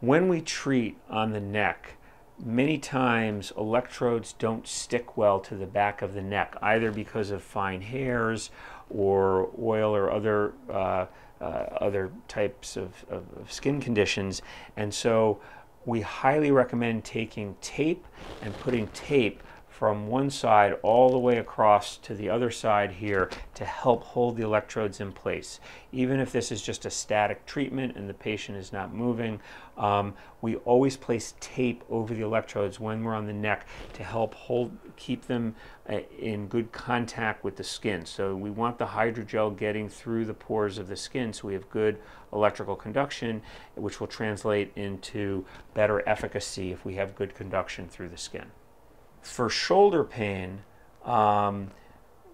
Speaker 1: When we treat on the neck, many times electrodes don't stick well to the back of the neck, either because of fine hairs or oil or other uh, uh, other types of, of, of, skin conditions. And so we highly recommend taking tape and putting tape from one side all the way across to the other side here to help hold the electrodes in place. Even if this is just a static treatment and the patient is not moving, um, we always place tape over the electrodes when we're on the neck to help hold, keep them uh, in good contact with the skin. So we want the hydrogel getting through the pores of the skin so we have good electrical conduction, which will translate into better efficacy if we have good conduction through the skin. For shoulder pain, um,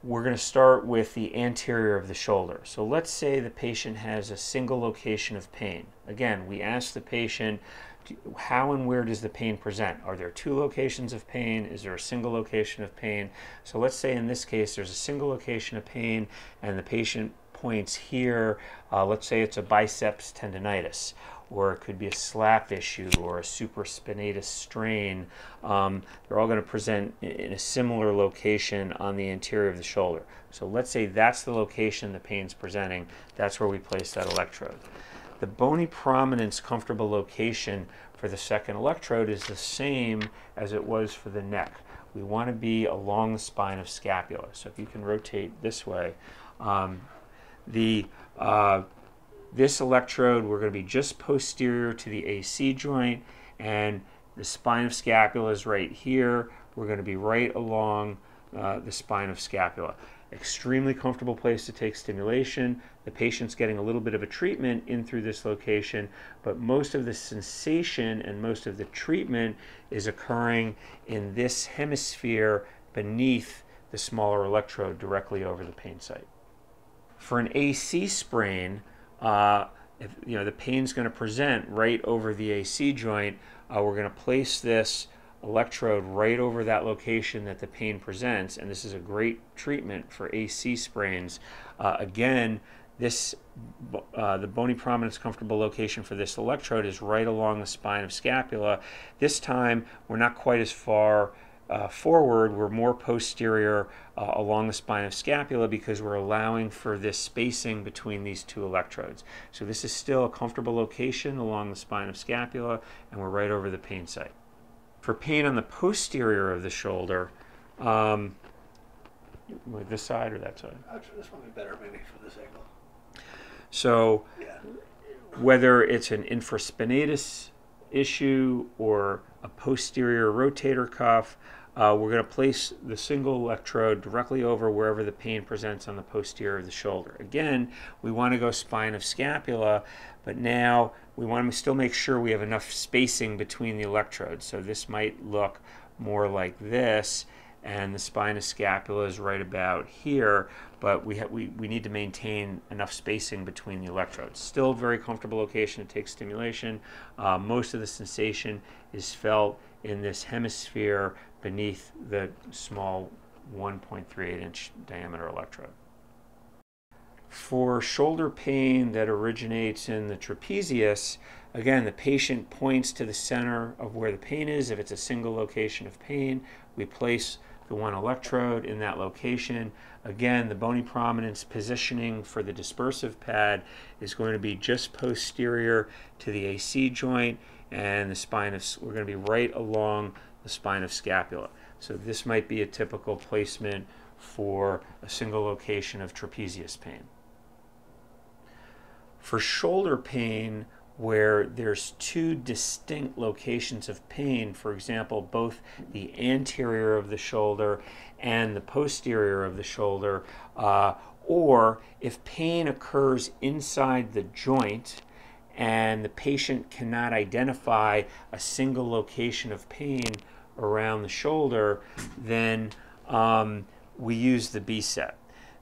Speaker 1: we're going to start with the anterior of the shoulder. So let's say the patient has a single location of pain. Again, we ask the patient, how and where does the pain present? Are there two locations of pain? Is there a single location of pain? So let's say in this case there's a single location of pain and the patient points here. Uh, let's say it's a biceps tendonitis or it could be a SLAP issue or a supraspinatus strain. Um, they're all going to present in a similar location on the anterior of the shoulder. So let's say that's the location the pain's presenting. That's where we place that electrode. The bony prominence comfortable location for the second electrode is the same as it was for the neck. We want to be along the spine of scapula. So if you can rotate this way, um, the uh, this electrode, we're going to be just posterior to the AC joint, and the spine of scapula is right here. We're going to be right along uh, the spine of scapula. Extremely comfortable place to take stimulation. The patient's getting a little bit of a treatment in through this location, but most of the sensation and most of the treatment is occurring in this hemisphere beneath the smaller electrode directly over the pain site. For an AC sprain, uh, if you know the pain's going to present right over the AC joint, uh, we're going to place this electrode right over that location that the pain presents, and this is a great treatment for AC sprains. Uh, again, this uh, the bony prominence comfortable location for this electrode is right along the spine of scapula. This time, we're not quite as far uh, forward, we're more posterior uh, along the spine of scapula because we're allowing for this spacing between these two electrodes. So this is still a comfortable location along the spine of scapula and we're right over the pain site. For pain on the posterior of the shoulder, um, with this side or that side?
Speaker 2: Actually, this one would be better maybe for this angle.
Speaker 1: So
Speaker 2: Yeah.
Speaker 1: whether it's an infraspinatus issue or a posterior rotator cuff, uh, we're going to place the single electrode directly over wherever the pain presents on the posterior of the shoulder. Again, we want to go spine of scapula, but now we want to still make sure we have enough spacing between the electrodes. So this might look more like this, and the spine of scapula is right about here, but we, we, we need to maintain enough spacing between the electrodes. Still very comfortable location to take stimulation. Uh, most of the sensation is felt in this hemisphere beneath the small 1.38 inch diameter electrode. For shoulder pain that originates in the trapezius, again, the patient points to the center of where the pain is. If it's a single location of pain, we place the one electrode in that location. Again, the bony prominence positioning for the dispersive pad is going to be just posterior to the AC joint and the spine of, we're going to be right along the spine of scapula. So this might be a typical placement for a single location of trapezius pain. For shoulder pain, where there's two distinct locations of pain, for example, both the anterior of the shoulder and the posterior of the shoulder, uh, or if pain occurs inside the joint and the patient cannot identify a single location of pain around the shoulder, then um, we use the BSET.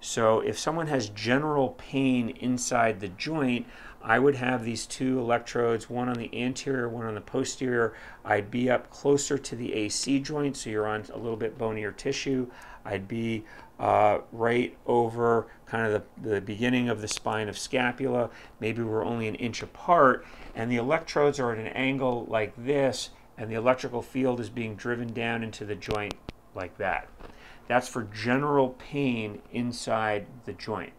Speaker 1: So if someone has general pain inside the joint, I would have these two electrodes, one on the anterior, one on the posterior. I'd be up closer to the AC joint, so you're on a little bit bonier tissue. I'd be uh, right over kind of the, the beginning of the spine of scapula. Maybe we're only an inch apart, and the electrodes are at an angle like this, and the electrical field is being driven down into the joint like that. That's for general pain inside the joint.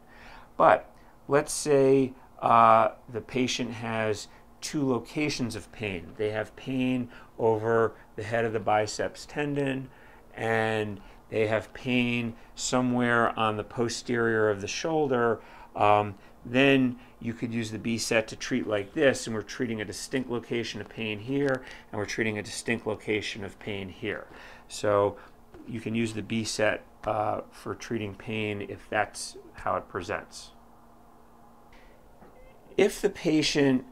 Speaker 1: But let's say uh, the patient has two locations of pain. They have pain over the head of the biceps tendon, and they have pain somewhere on the posterior of the shoulder. Um, then you could use the B-set to treat like this, and we're treating a distinct location of pain here, and we're treating a distinct location of pain here. So you can use the B-set uh, for treating pain if that's how it presents if the patient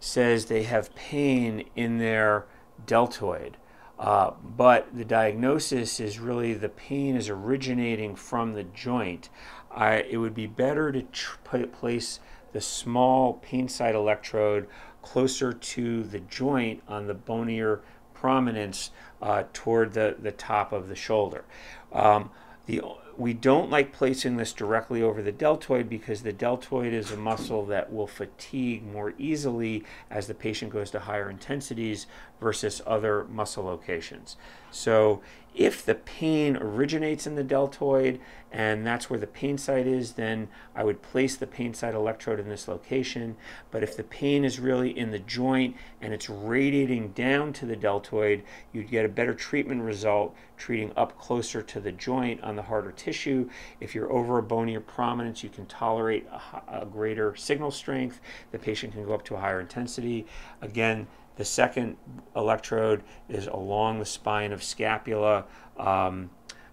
Speaker 1: says they have pain in their deltoid, uh, but the diagnosis is really the pain is originating from the joint, I, it would be better to place the small pain site electrode closer to the joint on the bonier prominence uh, toward the, the top of the shoulder. Um, the, we don't like placing this directly over the deltoid because the deltoid is a muscle that will fatigue more easily as the patient goes to higher intensities versus other muscle locations. So if the pain originates in the deltoid and that's where the pain site is, then I would place the pain site electrode in this location. But if the pain is really in the joint and it's radiating down to the deltoid, you'd get a better treatment result treating up closer to the joint on the harder tissue. If you're over a bonier prominence, you can tolerate a, a greater signal strength. The patient can go up to a higher intensity. Again, the second electrode is along the spine of scapula, um,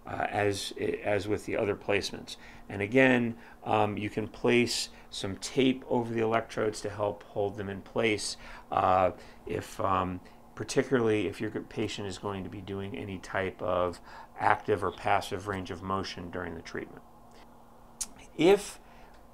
Speaker 1: uh, as, as with the other placements. And again, um, you can place some tape over the electrodes to help hold them in place uh, if um, particularly if your patient is going to be doing any type of active or passive range of motion during the treatment. If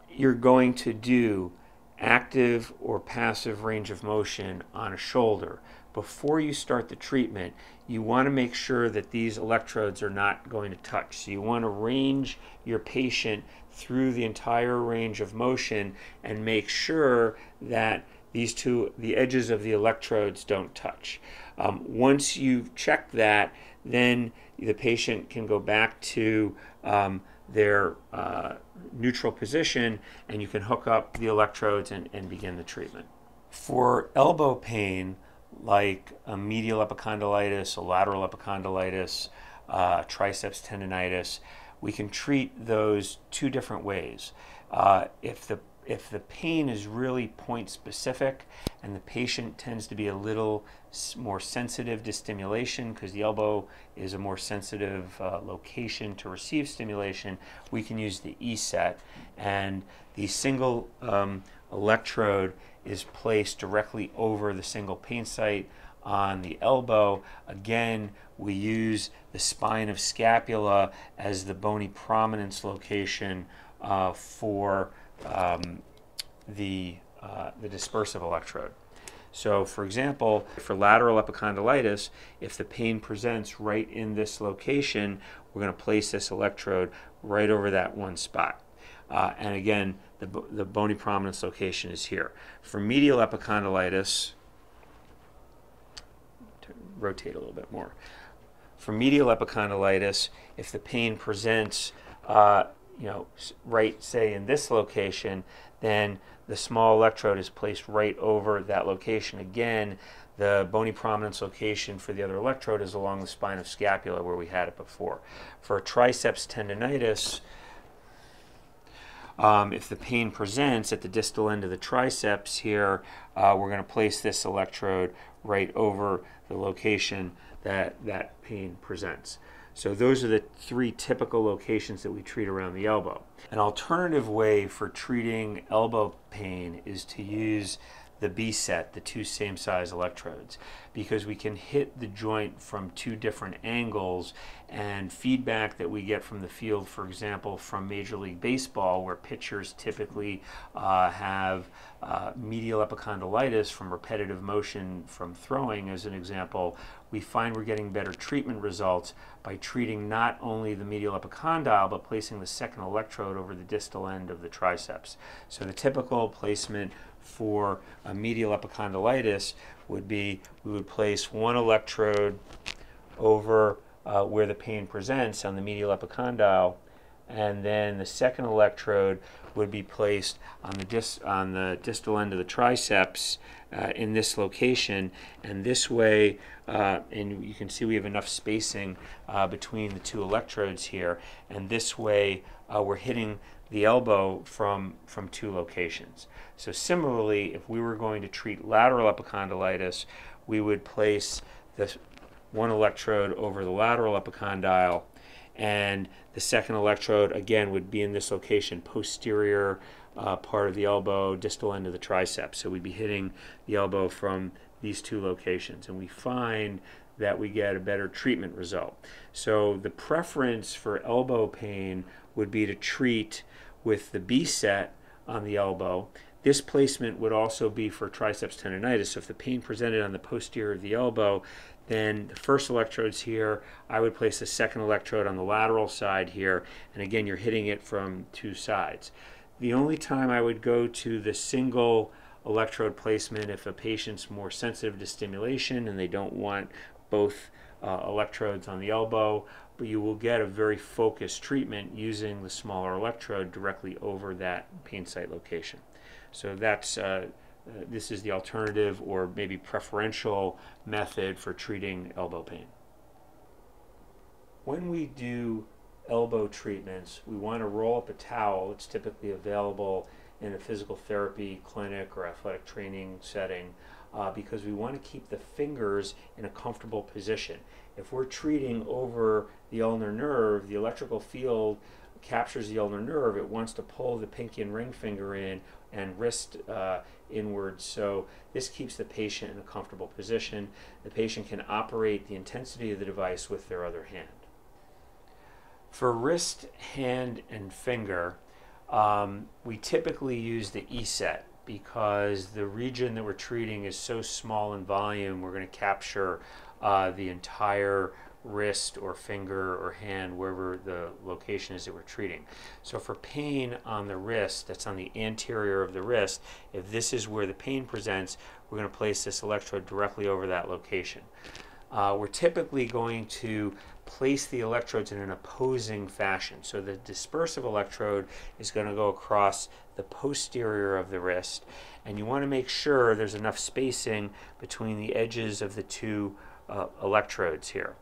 Speaker 1: you're going to do active or passive range of motion on a shoulder, before you start the treatment, you want to make sure that these electrodes are not going to touch. So you want to range your patient through the entire range of motion and make sure that these two, the edges of the electrodes don't touch. Um, once you've checked that, then the patient can go back to um, their uh, neutral position and you can hook up the electrodes and, and begin the treatment. For elbow pain, like a medial epicondylitis, a lateral epicondylitis, uh, triceps tendonitis, we can treat those two different ways. Uh, if the if the pain is really point specific and the patient tends to be a little more sensitive to stimulation because the elbow is a more sensitive uh, location to receive stimulation, we can use the E-set and the single um, electrode is placed directly over the single pain site on the elbow. Again, we use the spine of scapula as the bony prominence location uh, for um, the, uh, the dispersive electrode. So, for example, for lateral epicondylitis, if the pain presents right in this location, we're going to place this electrode right over that one spot. Uh, and again, the, the bony prominence location is here. For medial epicondylitis, rotate a little bit more. For medial epicondylitis, if the pain presents uh, you know, right, say in this location, then the small electrode is placed right over that location. Again, the bony prominence location for the other electrode is along the spine of scapula where we had it before. For triceps tendonitis, um, if the pain presents at the distal end of the triceps here, uh, we're going to place this electrode right over the location that that pain presents. So those are the three typical locations that we treat around the elbow. An alternative way for treating elbow pain is to use the B set, the two same size electrodes, because we can hit the joint from two different angles and feedback that we get from the field, for example, from Major League Baseball, where pitchers typically uh, have uh, medial epicondylitis from repetitive motion from throwing, as an example, we find we're getting better treatment results by treating not only the medial epicondyle, but placing the second electrode over the distal end of the triceps. So the typical placement for a medial epicondylitis would be we would place one electrode over uh, where the pain presents on the medial epicondyle, and then the second electrode would be placed on the, dis- on the distal end of the triceps uh, in this location, and this way, uh, and you can see we have enough spacing uh, between the two electrodes here, and this way uh, we're hitting the elbow from, from two locations. So similarly, if we were going to treat lateral epicondylitis, we would place this one electrode over the lateral epicondyle, and the second electrode again would be in this location, posterior uh, part of the elbow, distal end of the triceps. So we'd be hitting the elbow from these two locations, and we find that we get a better treatment result. So the preference for elbow pain would be to treat with the B set on the elbow. This placement would also be for triceps tendonitis. So if the pain presented on the posterior of the elbow, then the first electrode's here. I would place the second electrode on the lateral side here. And again, you're hitting it from two sides. The only time I would go to the single electrode placement if a patient's more sensitive to stimulation and they don't want both uh, electrodes on the elbow, but you will get a very focused treatment using the smaller electrode directly over that pain site location. So that's uh, uh, this is the alternative or maybe preferential method for treating elbow pain. When we do elbow treatments, we want to roll up a towel. It's typically available in a physical therapy clinic or athletic training setting uh, because we want to keep the fingers in a comfortable position. If we're treating over the ulnar nerve, the electrical field captures the ulnar nerve, it wants to pull the pinky and ring finger in and wrist uh, inward. So this keeps the patient in a comfortable position. The patient can operate the intensity of the device with their other hand. For wrist, hand, and finger, um, we typically use the E-set because the region that we're treating is so small in volume, we're going to capture uh, the entire wrist or finger or hand, wherever the location is that we're treating. So for pain on the wrist, that's on the anterior of the wrist, if this is where the pain presents, we're going to place this electrode directly over that location. Uh, we're typically going to place the electrodes in an opposing fashion. So the dispersive electrode is going to go across the posterior of the wrist, and you want to make sure there's enough spacing between the edges of the two uh, electrodes here.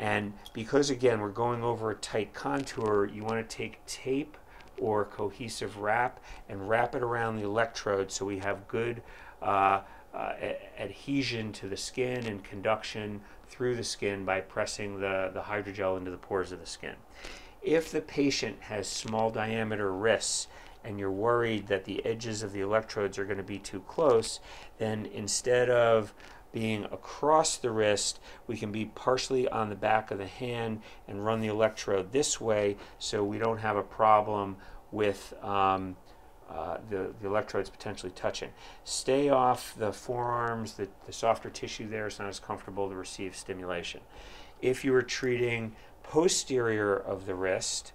Speaker 1: And because again, we're going over a tight contour, you want to take tape or cohesive wrap and wrap it around the electrode so we have good uh, uh, adhesion to the skin and conduction through the skin by pressing the, the hydrogel into the pores of the skin. If the patient has small diameter wrists and you're worried that the edges of the electrodes are going to be too close, then instead of being across the wrist, we can be partially on the back of the hand and run the electrode this way so we don't have a problem with um, uh, the, the electrodes potentially touching. Stay off the forearms, the, the softer tissue there is not as comfortable to receive stimulation. If you are treating posterior of the wrist,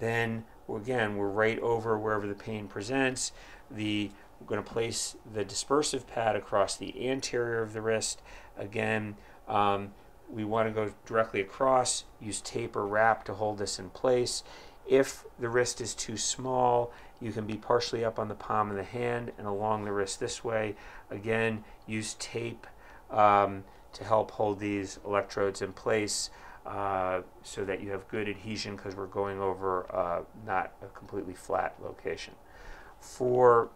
Speaker 1: then again, we're right over wherever the pain presents. The we're going to place the dispersive pad across the anterior of the wrist. Again, um, we want to go directly across, use tape or wrap to hold this in place. If the wrist is too small, you can be partially up on the palm of the hand and along the wrist this way. Again, use tape um, to help hold these electrodes in place uh, so that you have good adhesion because we're going over uh, not a completely flat location. For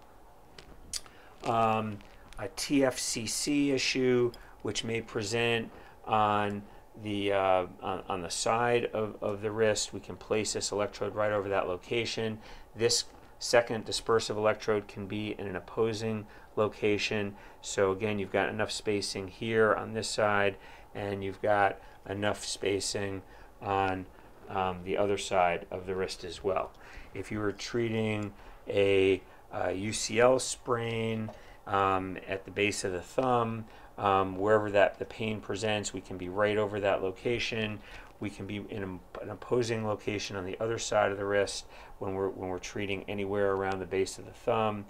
Speaker 1: um, a TFCC issue, which may present on the uh, on, on, the side of, of the wrist. We can place this electrode right over that location. This second dispersive electrode can be in an opposing location. So again, you've got enough spacing here on this side, and you've got enough spacing on um, the other side of the wrist as well. If you were treating a, a UCL sprain um, at the base of the thumb, um, wherever that the pain presents, we can be right over that location. We can be in a, an opposing location on the other side of the wrist when we're when we're treating anywhere around the base of the thumb.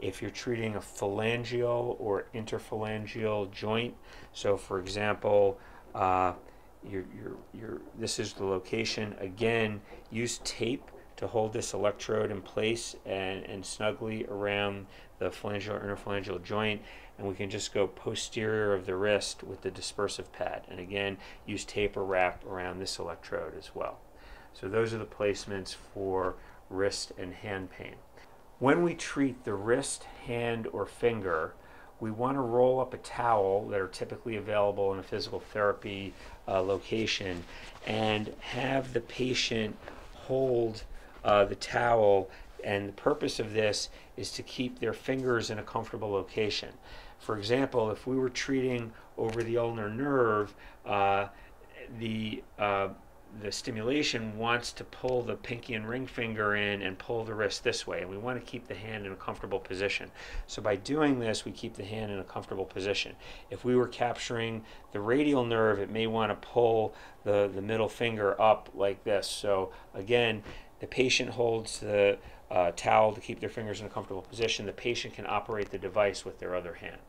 Speaker 1: If you're treating a phalangeal or interphalangeal joint, so for example, uh, this is the location. Again, use tape to hold this electrode in place and, and snugly around the phalangeal or interphalangeal joint. And we can just go posterior of the wrist with the dispersive pad. And again, use tape or wrap around this electrode as well. So those are the placements for wrist and hand pain. When we treat the wrist, hand, or finger, we want to roll up a towel that are typically available in a physical therapy uh, location and have the patient hold uh, the towel. And the purpose of this is to keep their fingers in a comfortable location. For example, if we were treating over the ulnar nerve, uh, the uh, the stimulation wants to pull the pinky and ring finger in and pull the wrist this way. And we want to keep the hand in a comfortable position. So by doing this, we keep the hand in a comfortable position. If we were capturing the radial nerve, it may want to pull the, the middle finger up like this. So again, the patient holds the uh, towel to keep their fingers in a comfortable position. The patient can operate the device with their other hand.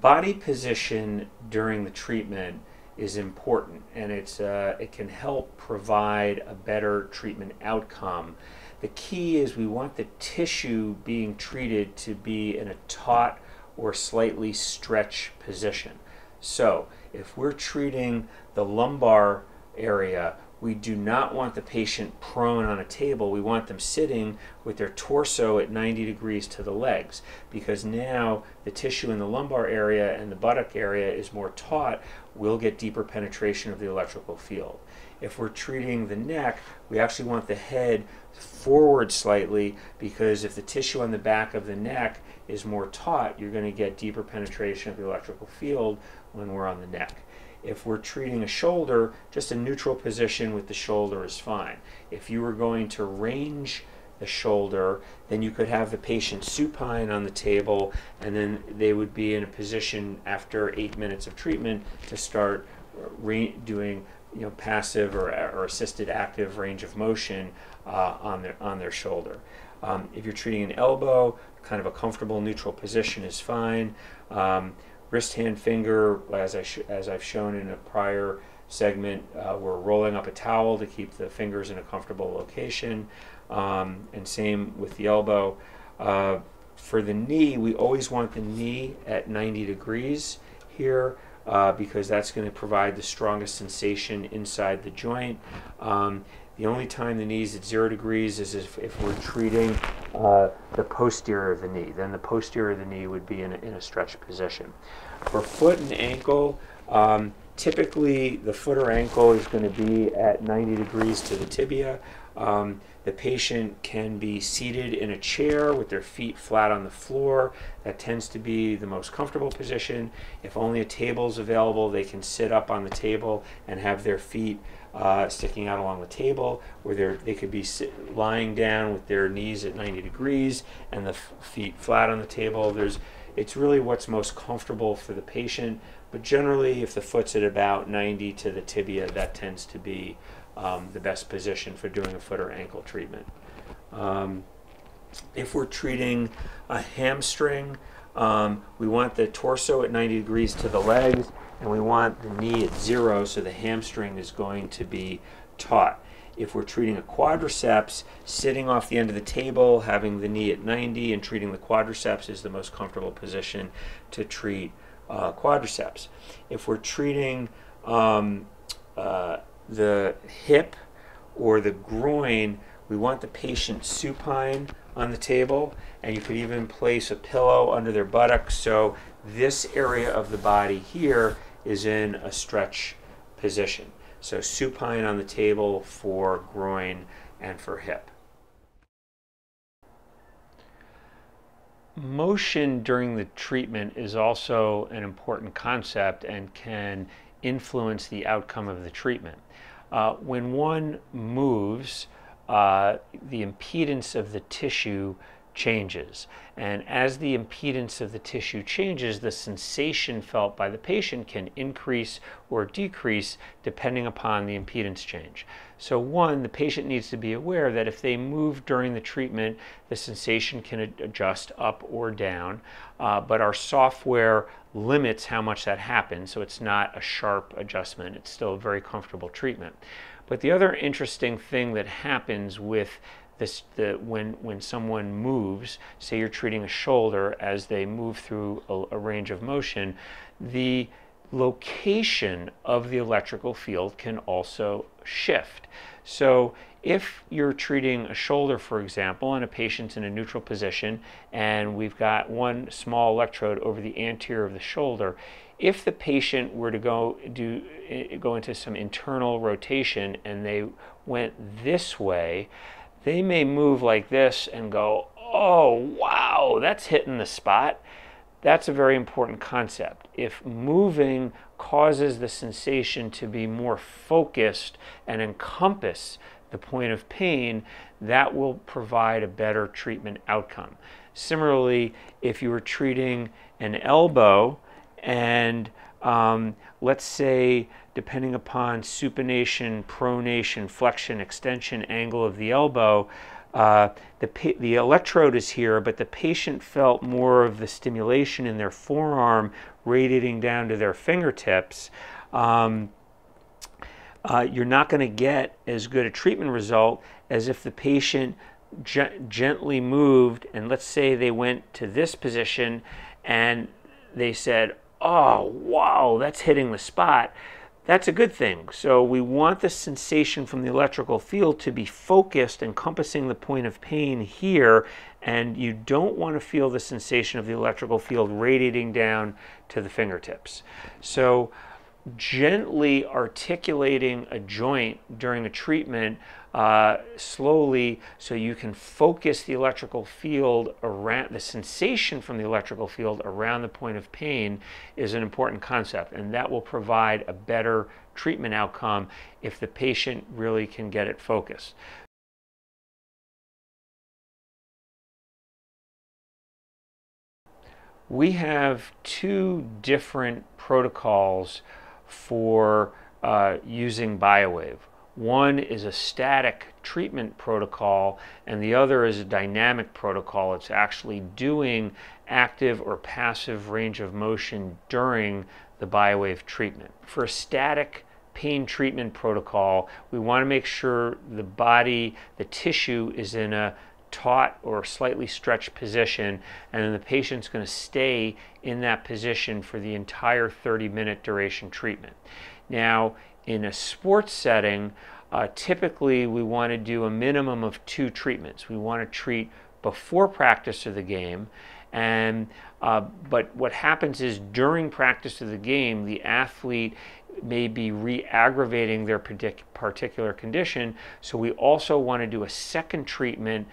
Speaker 1: Body position during the treatment is important and it's uh, it can help provide a better treatment outcome. The key is we want the tissue being treated to be in a taut or slightly stretch position. So if we're treating the lumbar area we do not want the patient prone on a table. We want them sitting with their torso at 90 degrees to the legs because now the tissue in the lumbar area and the buttock area is more taut. We'll get deeper penetration of the electrical field. If we're treating the neck, we actually want the head forward slightly because if the tissue on the back of the neck is more taut, you're going to get deeper penetration of the electrical field when we're on the neck. If we're treating a shoulder, just a neutral position with the shoulder is fine. If you were going to range the shoulder, then you could have the patient supine on the table, and then they would be in a position after eight minutes of treatment to start doing you know passive or, or assisted active range of motion uh, on their on their shoulder. Um, if you're treating an elbow, kind of a comfortable neutral position is fine. Um, wrist, hand, finger, as, I as I've shown in a prior segment, uh, we're rolling up a towel to keep the fingers in a comfortable location. Um, and same with the elbow. Uh, for the knee, we always want the knee at 90 degrees here uh, because that's going to provide the strongest sensation inside the joint. Um, the only time the knee is at zero degrees is if, if we're treating uh, the posterior of the knee. Then the posterior of the knee would be in a, in a stretched position. For foot and ankle, um, typically the foot or ankle is going to be at 90 degrees to the tibia. Um, the patient can be seated in a chair with their feet flat on the floor. That tends to be the most comfortable position. If only a table is available, they can sit up on the table and have their feet uh, sticking out along the table, where they could be sit, lying down with their knees at 90 degrees and the feet flat on the table. There's, it's really what's most comfortable for the patient. But generally, if the foot's at about 90 to the tibia, that tends to be um, the best position for doing a foot or ankle treatment. Um, if we're treating a hamstring, um, we want the torso at 90 degrees to the legs, and we want the knee at zero, so the hamstring is going to be taut. If we're treating a quadriceps, sitting off the end of the table, having the knee at 90, and treating the quadriceps is the most comfortable position to treat uh, quadriceps. If we're treating um, uh, the hip or the groin, we want the patient supine on the table, and you could even place a pillow under their buttocks. So this area of the body here is in a stretch position. So supine on the table for groin and for hip. Motion during the treatment is also an important concept and can influence the outcome of the treatment. Uh, when one moves, uh, the impedance of the tissue changes. And as the impedance of the tissue changes, the sensation felt by the patient can increase or decrease depending upon the impedance change. So, one, the patient needs to be aware that if they move during the treatment, the sensation can adjust up or down, uh, but our software limits how much that happens, so it's not a sharp adjustment. It's still a very comfortable treatment. But the other interesting thing that happens with this the when when someone moves say you're treating a shoulder as they move through a, a, range of motion the location of the electrical field can also shift. So if you're treating a shoulder for example and a patient's in a neutral position and we've got one small electrode over the anterior of the shoulder if the patient were to go do eh, go into some internal rotation and they went this way they may move like this and go, oh, wow, that's hitting the spot. That's a very important concept. If moving causes the sensation to be more focused and encompass the point of pain, that will provide a better treatment outcome. Similarly, if you were treating an elbow and um, let's say depending upon supination, pronation, flexion, extension, angle of the elbow, uh, the, the electrode is here, but the patient felt more of the stimulation in their forearm radiating down to their fingertips. Um, uh, you're not going to get as good a treatment result as if the patient gently moved and let's say they went to this position and they said, oh, wow, that's hitting the spot, that's a good thing. So we want the sensation from the electrical field to be focused, encompassing the point of pain here, and you don't want to feel the sensation of the electrical field radiating down to the fingertips. So gently articulating a joint during a treatment uh, slowly so you can focus the electrical field around the sensation from the electrical field around the point of pain is an important concept and that will provide a better treatment outcome if the patient really can get it focused. We have two different protocols for uh, using BioWave. One is a static treatment protocol, and the other is a dynamic protocol. It's actually doing active or passive range of motion during the BioWave treatment. For a static pain treatment protocol, we want to make sure the body, the tissue is in a taut or slightly stretched position, and then the patient's going to stay in that position for the entire 30 minute duration treatment. Now, in a sports setting, uh, typically we want to do a minimum of two treatments. We want to treat before practice of the game, and uh, but what happens is during practice of the game, the athlete may be re-aggravating their particular condition. So we also want to do a second treatment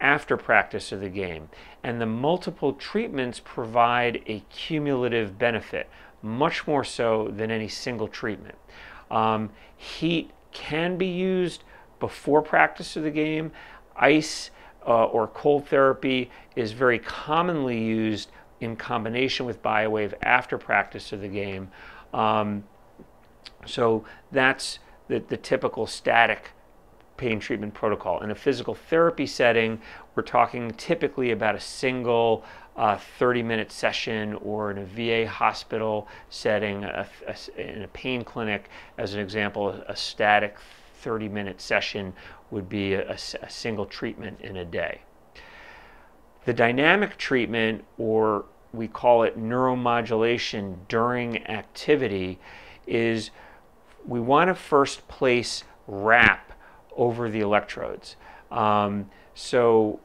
Speaker 1: after practice of the game. And the multiple treatments provide a cumulative benefit, much more so than any single treatment. Um, heat can be used before practice of the game. Ice uh, or cold therapy is very commonly used in combination with BioWave after practice of the game. Um, so that's the, the typical static pain treatment protocol. In a physical therapy setting, we're talking typically about a single uh, 30 minute session or in a VA hospital setting, a, a, in a pain clinic, as an example, a static 30 minute session would be a, a single treatment in a day. The dynamic treatment, or we call it neuromodulation during activity, is we want to first place wrap over the electrodes. Um, so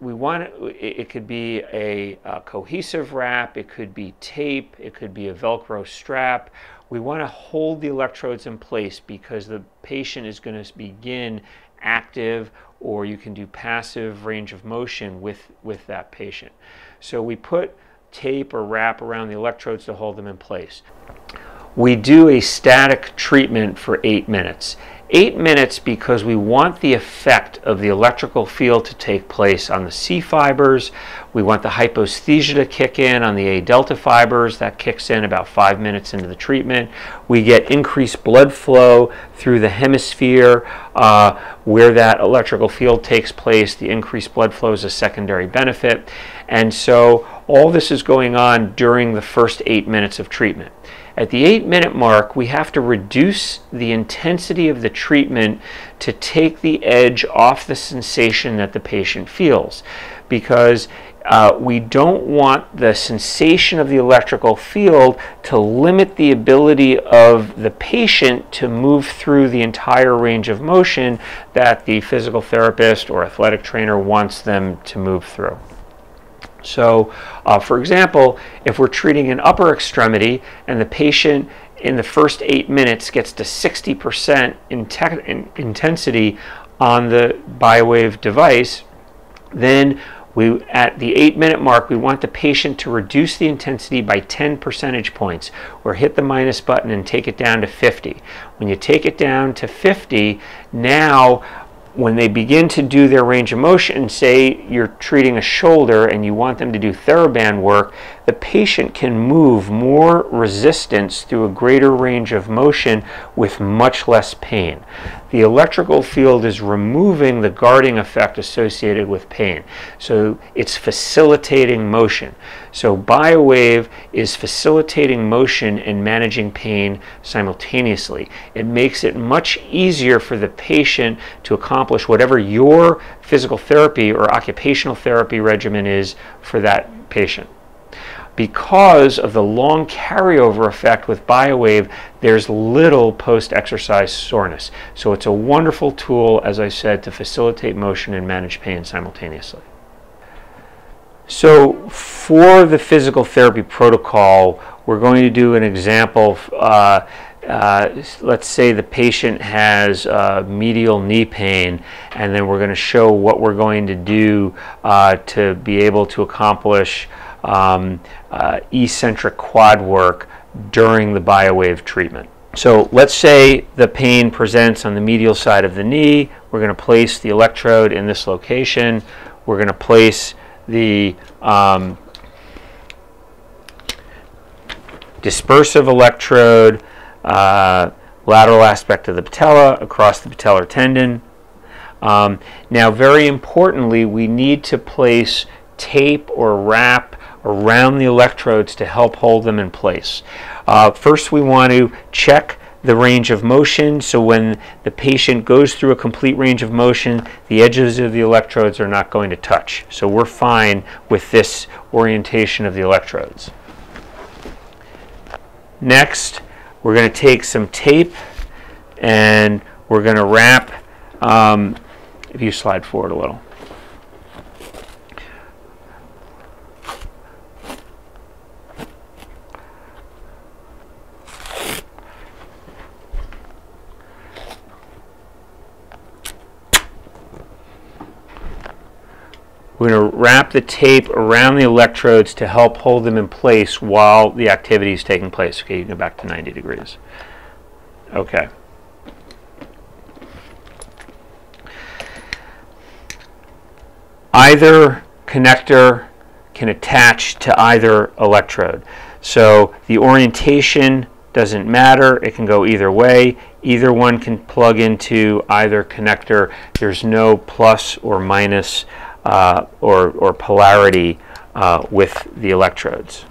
Speaker 1: we want it, it could be a, a, cohesive wrap, it could be tape, it could be a Velcro strap. We want to hold the electrodes in place because the patient is going to begin active or you can do passive range of motion with, with that patient. So we put tape or wrap around the electrodes to hold them in place. We do a static treatment for eight minutes eight minutes because we want the effect of the electrical field to take place on the C fibers. We want the hypoesthesia to kick in on the A delta fibers. That kicks in about five minutes into the treatment. We get increased blood flow through the hemisphere uh, where that electrical field takes place. The increased blood flow is a secondary benefit. And so all this is going on during the first eight minutes of treatment. At the eight minute mark, we have to reduce the intensity of the treatment to take the edge off the sensation that the patient feels because uh, we don't want the sensation of the electrical field to limit the ability of the patient to move through the entire range of motion that the physical therapist or athletic trainer wants them to move through. So, uh, for example, if we're treating an upper extremity and the patient in the first eight minutes gets to 60% in in intensity on the BioWave device, then we, at the eight minute mark, we want the patient to reduce the intensity by 10 percentage points or hit the minus button and take it down to 50. When you take it down to 50, now when they begin to do their range of motion, say you're treating a shoulder and you want them to do TheraBand work, the patient can move more resistance through a greater range of motion with much less pain. The electrical field is removing the guarding effect associated with pain. So it's facilitating motion. So BioWave is facilitating motion and managing pain simultaneously. It makes it much easier for the patient to accomplish whatever your physical therapy or occupational therapy regimen is for that patient because of the long carryover effect with BioWave, there's little post-exercise soreness. So it's a wonderful tool, as I said, to facilitate motion and manage pain simultaneously. So for the physical therapy protocol, we're going to do an example. Uh, uh, let's say the patient has uh, medial knee pain, and then we're going to show what we're going to do uh, to be able to accomplish um, uh, eccentric quad work during the biowave treatment. So let's say the pain presents on the medial side of the knee. We're going to place the electrode in this location. We're going to place the um, dispersive electrode, uh, lateral aspect of the patella across the patellar tendon. Um, now, very importantly, we need to place tape or wrap around the electrodes to help hold them in place. Uh, first, we want to check the range of motion. So when the patient goes through a complete range of motion, the edges of the electrodes are not going to touch. So we're fine with this orientation of the electrodes. Next, we're going to take some tape and we're going to wrap, um, if you slide forward a little. We're going to wrap the tape around the electrodes to help hold them in place while the activity is taking place. Okay, you can go back to 90 degrees. Okay. Either connector can attach to either electrode. So the orientation doesn't matter. It can go either way. Either one can plug into either connector. There's no plus or minus uh, or, or polarity uh, with the electrodes.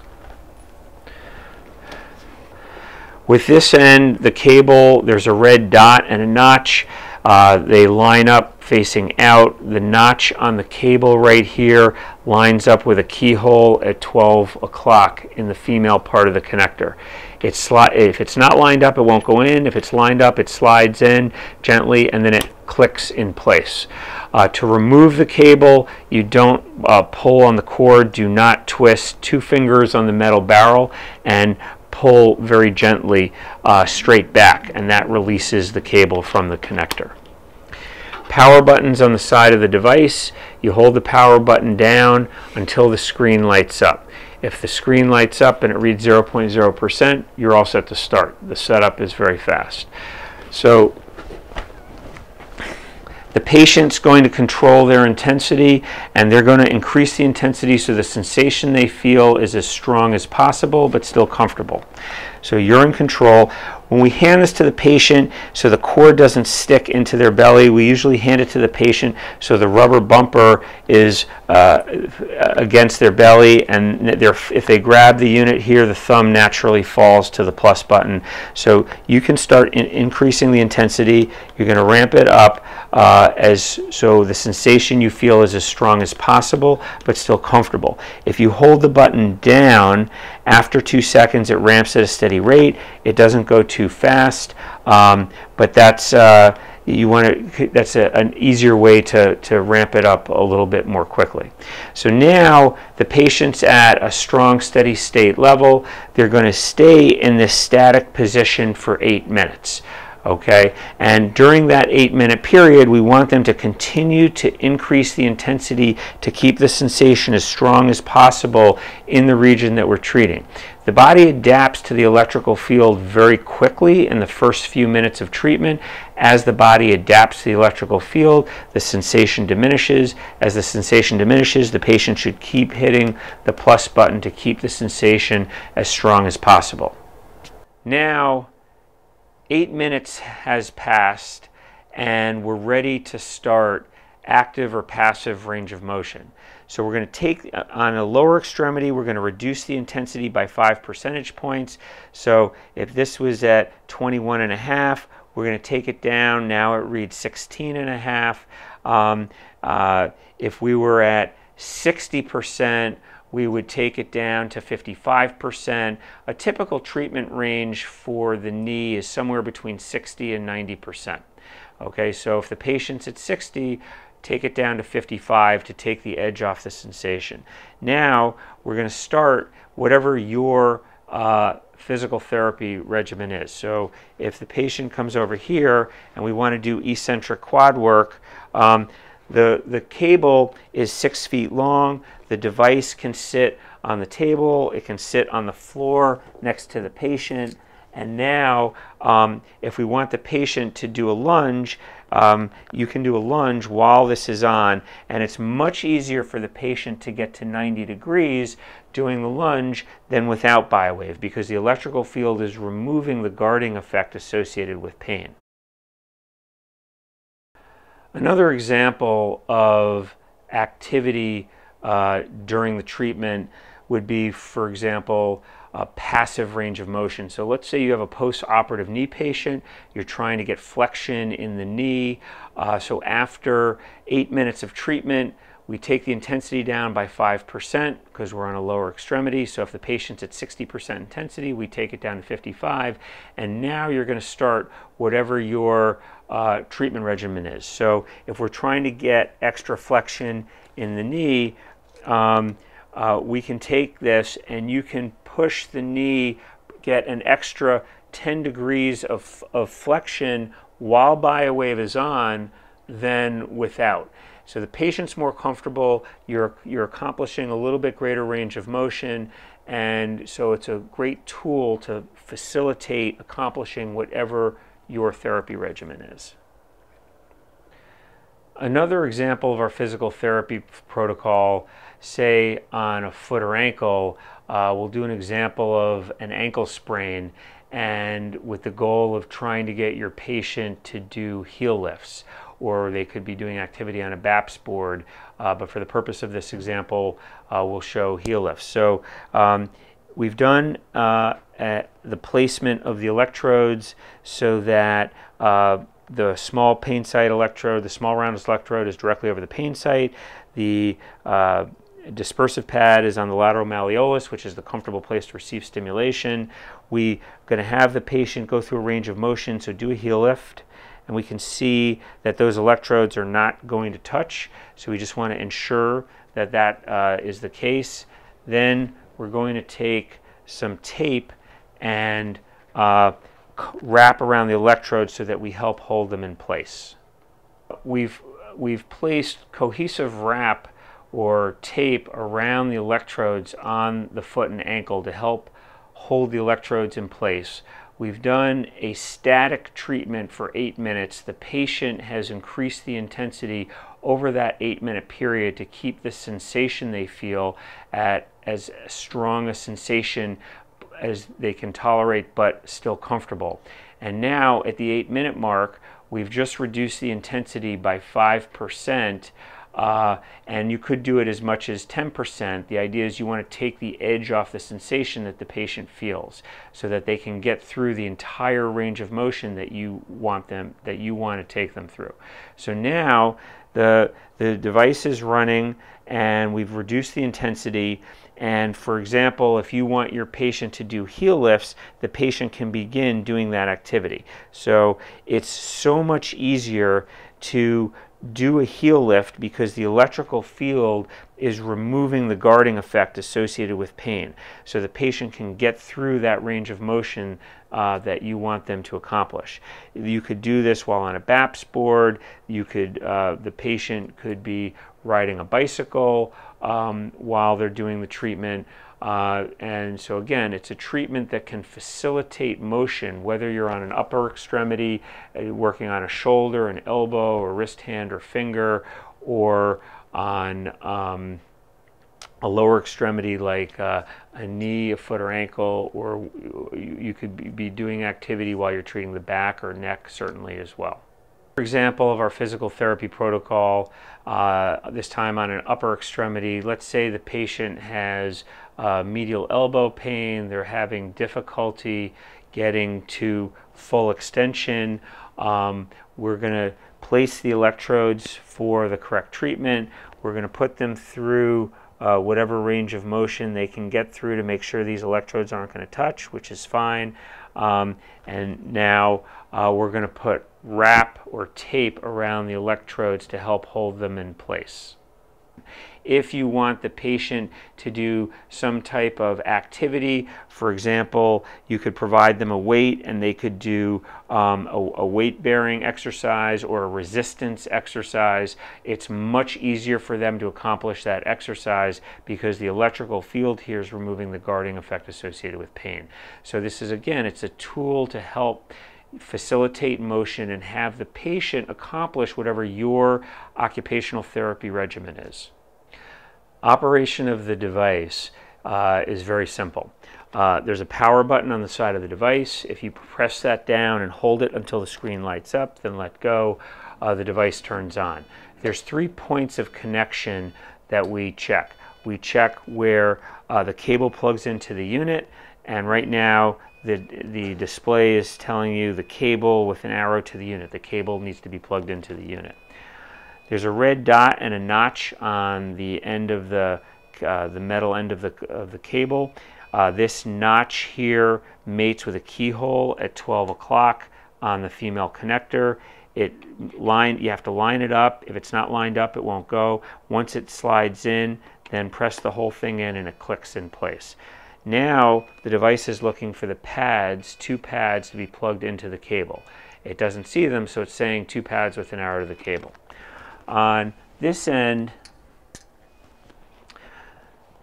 Speaker 1: With this end, the cable, there's a red dot and a notch. Uh, they line up facing out. The notch on the cable right here lines up with a keyhole at 12 o'clock in the female part of the connector. It's if it's not lined up, it won't go in. If it's lined up, it slides in gently and then it clicks in place. Uh, to remove the cable, you don't uh, pull on the cord, do not twist two fingers on the metal barrel and pull very gently uh, straight back and that releases the cable from the connector. Power buttons on the side of the device. You hold the power button down until the screen lights up. If the screen lights up and it reads 0.0%, you're all set to start. The setup is very fast. So the patient's going to control their intensity and they're going to increase the intensity so the sensation they feel is as strong as possible but still comfortable. So you're in control. When we hand this to the patient so the cord doesn't stick into their belly, we usually hand it to the patient so the rubber bumper is uh, against their belly and if they grab the unit here, the thumb naturally falls to the plus button. So you can start in increasing the intensity. You're going to ramp it up uh, as so the sensation you feel is as strong as possible but still comfortable. If you hold the button down after two seconds, it ramps at a steady rate. It doesn't go too fast, um, but that's uh, you want to that's a, an easier way to, to ramp it up a little bit more quickly. So now the patient's at a strong steady state level. They're going to stay in this static position for eight minutes okay? And during that eight minute period, we want them to continue to increase the intensity to keep the sensation as strong as possible in the region that we're treating. The body adapts to the electrical field very quickly in the first few minutes of treatment. As the body adapts to the electrical field, the sensation diminishes. As the sensation diminishes, the patient should keep hitting the plus button to keep the sensation as strong as possible. Now, eight minutes has passed and we're ready to start active or passive range of motion. So we're going to take uh, on a lower extremity, we're going to reduce the intensity by five percentage points. So if this was at 21 and a half, we're going to take it down. Now it reads 16 and a half. Um, uh, if we were at 60 percent, we would take it down to 55%. A typical treatment range for the knee is somewhere between 60 and 90%. Okay, so if the patient's at 60, take it down to 55 to take the edge off the sensation. Now we're going to start whatever your uh, physical therapy regimen is. So if the patient comes over here and we want to do eccentric quad work, um, the, the cable is six feet long. The device can sit on the table, it can sit on the floor next to the patient. And now, um, if we want the patient to do a lunge, um, you can do a lunge while this is on, and it's much easier for the patient to get to 90 degrees doing the lunge than without BioWave because the electrical field is removing the guarding effect associated with pain. Another example of activity uh, during the treatment would be, for example, a passive range of motion. So let's say you have a post-operative knee patient, you're trying to get flexion in the knee. Uh, so after eight minutes of treatment, we take the intensity down by 5% because we're on a lower extremity. So if the patient's at 60% intensity, we take it down to 55. And now you're going to start whatever your uh, treatment regimen is. So if we're trying to get extra flexion in the knee, um, uh, we can take this and you can push the knee, get an extra 10 degrees of, of flexion while BioWave is on than without. So the patient's more comfortable, you're, you're accomplishing a little bit greater range of motion, and so it's a great tool to facilitate accomplishing whatever your therapy regimen is. Another example of our physical therapy protocol, say on a foot or ankle, uh, we'll do an example of an ankle sprain and with the goal of trying to get your patient to do heel lifts or they could be doing activity on a BAPS board. Uh, but for the purpose of this example, uh, we'll show heel lifts. So um, we've done uh, the placement of the electrodes so that uh, the small pain site electrode, the small rounded electrode is directly over the pain site. The uh, dispersive pad is on the lateral malleolus, which is the comfortable place to receive stimulation. We're going to have the patient go through a range of motion, so do a heel lift and we can see that those electrodes are not going to touch. So we just want to ensure that that uh, is the case. Then we're going to take some tape and uh, wrap around the electrodes so that we help hold them in place. We've, we've placed cohesive wrap or tape around the electrodes on the foot and ankle to help hold the electrodes in place. We've done a static treatment for eight minutes. The patient has increased the intensity over that eight minute period to keep the sensation they feel at as strong a sensation as they can tolerate but still comfortable. And now at the eight minute mark, we've just reduced the intensity by 5%. Uh, and you could do it as much as 10%. The idea is you want to take the edge off the sensation that the patient feels so that they can get through the entire range of motion that you want them that you want to take them through. So now the the device is running and we've reduced the intensity and for example, if you want your patient to do heel lifts, the patient can begin doing that activity. So it's so much easier to do a heel lift because the electrical field is removing the guarding effect associated with pain. So the patient can get through that range of motion uh, that you want them to accomplish. You could do this while on a BAPS board. You could, uh, the patient could be riding a bicycle um, while they're doing the treatment. Uh, and so again, it's a treatment that can facilitate motion, whether you're on an upper extremity, uh, working on a shoulder, an elbow, or wrist, hand, or finger, or on um, a lower extremity like uh, a knee, a foot, or ankle, or you could be doing activity while you're treating the back or neck, certainly as well. Example of our physical therapy protocol, uh, this time on an upper extremity, let's say the patient has uh, medial elbow pain, they're having difficulty getting to full extension. Um, we're going to place the electrodes for the correct treatment. We're going to put them through uh, whatever range of motion they can get through to make sure these electrodes aren't going to touch, which is fine. Um, and now uh, we're going to put wrap or tape around the electrodes to help hold them in place. If you want the patient to do some type of activity, for example, you could provide them a weight and they could do um, a, a weight bearing exercise or a resistance exercise. It's much easier for them to accomplish that exercise because the electrical field here is removing the guarding effect associated with pain. So, this is again, it's a tool to help facilitate motion and have the patient accomplish whatever your occupational therapy regimen is. Operation of the device uh, is very simple. Uh, there's a power button on the side of the device. If you press that down and hold it until the screen lights up, then let go, uh, the device turns on. There's three points of connection that we check. We check where uh, the cable plugs into the unit, and right now the, the display is telling you the cable with an arrow to the unit. The cable needs to be plugged into the unit. There's a red dot and a notch on the end of the, uh, the metal end of the, of the cable. Uh, this notch here mates with a keyhole at 12 o'clock on the female connector. It line, you have to line it up. If it's not lined up, it won't go. Once it slides in, then press the whole thing in and it clicks in place. Now the device is looking for the pads, two pads to be plugged into the cable. It doesn't see them, so it's saying two pads with an arrow to the cable. On this end,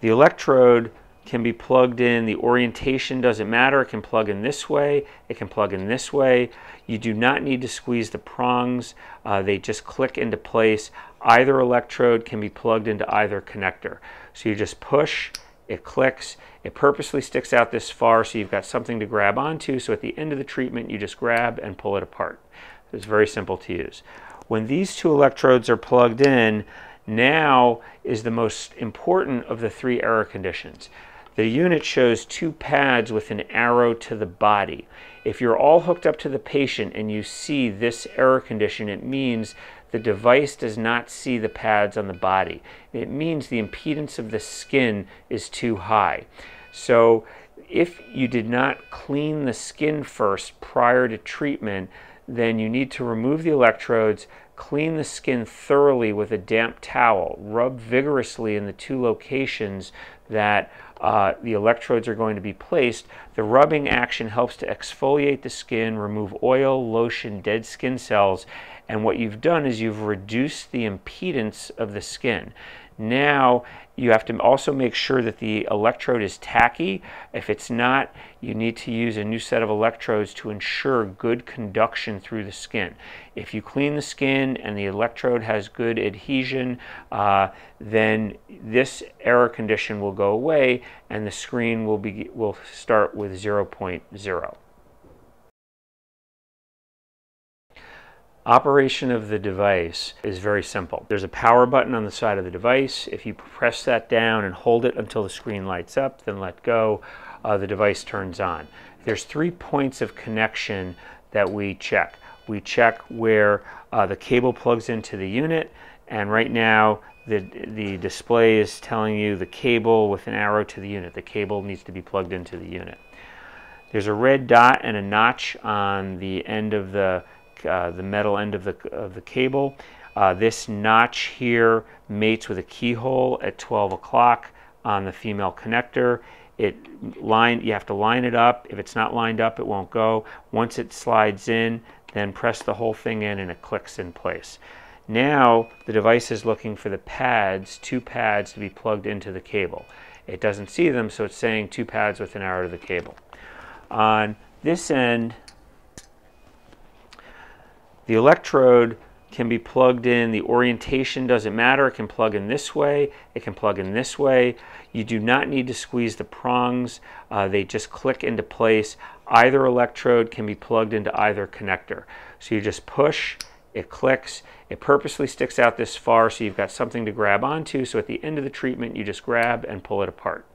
Speaker 1: the electrode can be plugged in. The orientation doesn't matter. It can plug in this way. It can plug in this way. You do not need to squeeze the prongs. Uh, they just click into place. Either electrode can be plugged into either connector. So you just push, it clicks. It purposely sticks out this far so you've got something to grab onto. So at the end of the treatment, you just grab and pull it apart. It's very simple to use. When these two electrodes are plugged in, now is the most important of the three error conditions. The unit shows two pads with an arrow to the body. If you're all hooked up to the patient and you see this error condition, it means the device does not see the pads on the body. It means the impedance of the skin is too high. So if you did not clean the skin first prior to treatment, then you need to remove the electrodes, clean the skin thoroughly with a damp towel, rub vigorously in the two locations that uh, the electrodes are going to be placed, the rubbing action helps to exfoliate the skin, remove oil, lotion, dead skin cells, and what you've done is you've reduced the impedance of the skin. Now you have to also make sure that the electrode is tacky. If it's not, you need to use a new set of electrodes to ensure good conduction through the skin. If you clean the skin and the electrode has good adhesion, uh, then this error condition will go away and the screen will, be, will start with 0.0. Operation of the device is very simple. There's a power button on the side of the device. If you press that down and hold it until the screen lights up, then let go, uh, the device turns on. There's three points of connection that we check. We check where uh, the cable plugs into the unit, and right now the, the display is telling you the cable with an arrow to the unit. The cable needs to be plugged into the unit. There's a red dot and a notch on the end of the uh, the metal end of the, of the cable. Uh, this notch here mates with a keyhole at 12 o'clock on the female connector. It line, you have to line it up. If it's not lined up, it won't go. Once it slides in, then press the whole thing in and it clicks in place. Now the device is looking for the pads, two pads to be plugged into the cable. It doesn't see them, so it's saying two pads with an arrow to the cable. On this end, the electrode can be plugged in. The orientation doesn't matter. It can plug in this way. It can plug in this way. You do not need to squeeze the prongs. Uh, they just click into place. Either electrode can be plugged into either connector. So you just push, it clicks. It purposely sticks out this far so you've got something to grab onto. So at the end of the treatment, you just grab and pull it apart.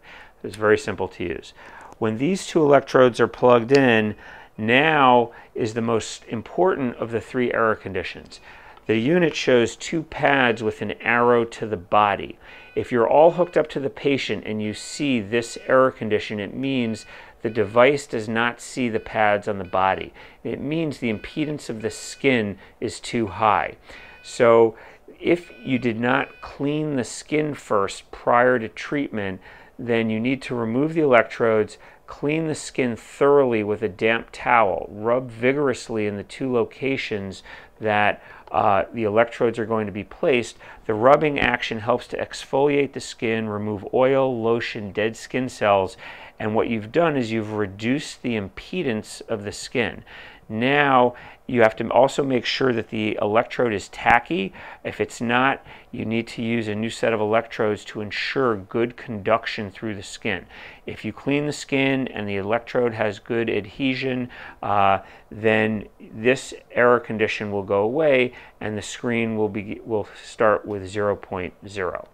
Speaker 1: It's very simple to use. When these two electrodes are plugged in, now is the most important of the three error conditions. The unit shows two pads with an arrow to the body. If you're all hooked up to the patient and you see this error condition, it means the device does not see the pads on the body. It means the impedance of the skin is too high. So if you did not clean the skin first prior to treatment, then you need to remove the electrodes, Clean the skin thoroughly with a damp towel. Rub vigorously in the two locations that uh, the electrodes are going to be placed. The rubbing action helps to exfoliate the skin, remove oil, lotion, dead skin cells, and what you've done is you've reduced the impedance of the skin. Now you have to also make sure that the electrode is tacky. If it's not, you need to use a new set of electrodes to ensure good conduction through the skin. If you clean the skin and the electrode has good adhesion, uh, then this error condition will go away and the screen will, be, will start with 0.0.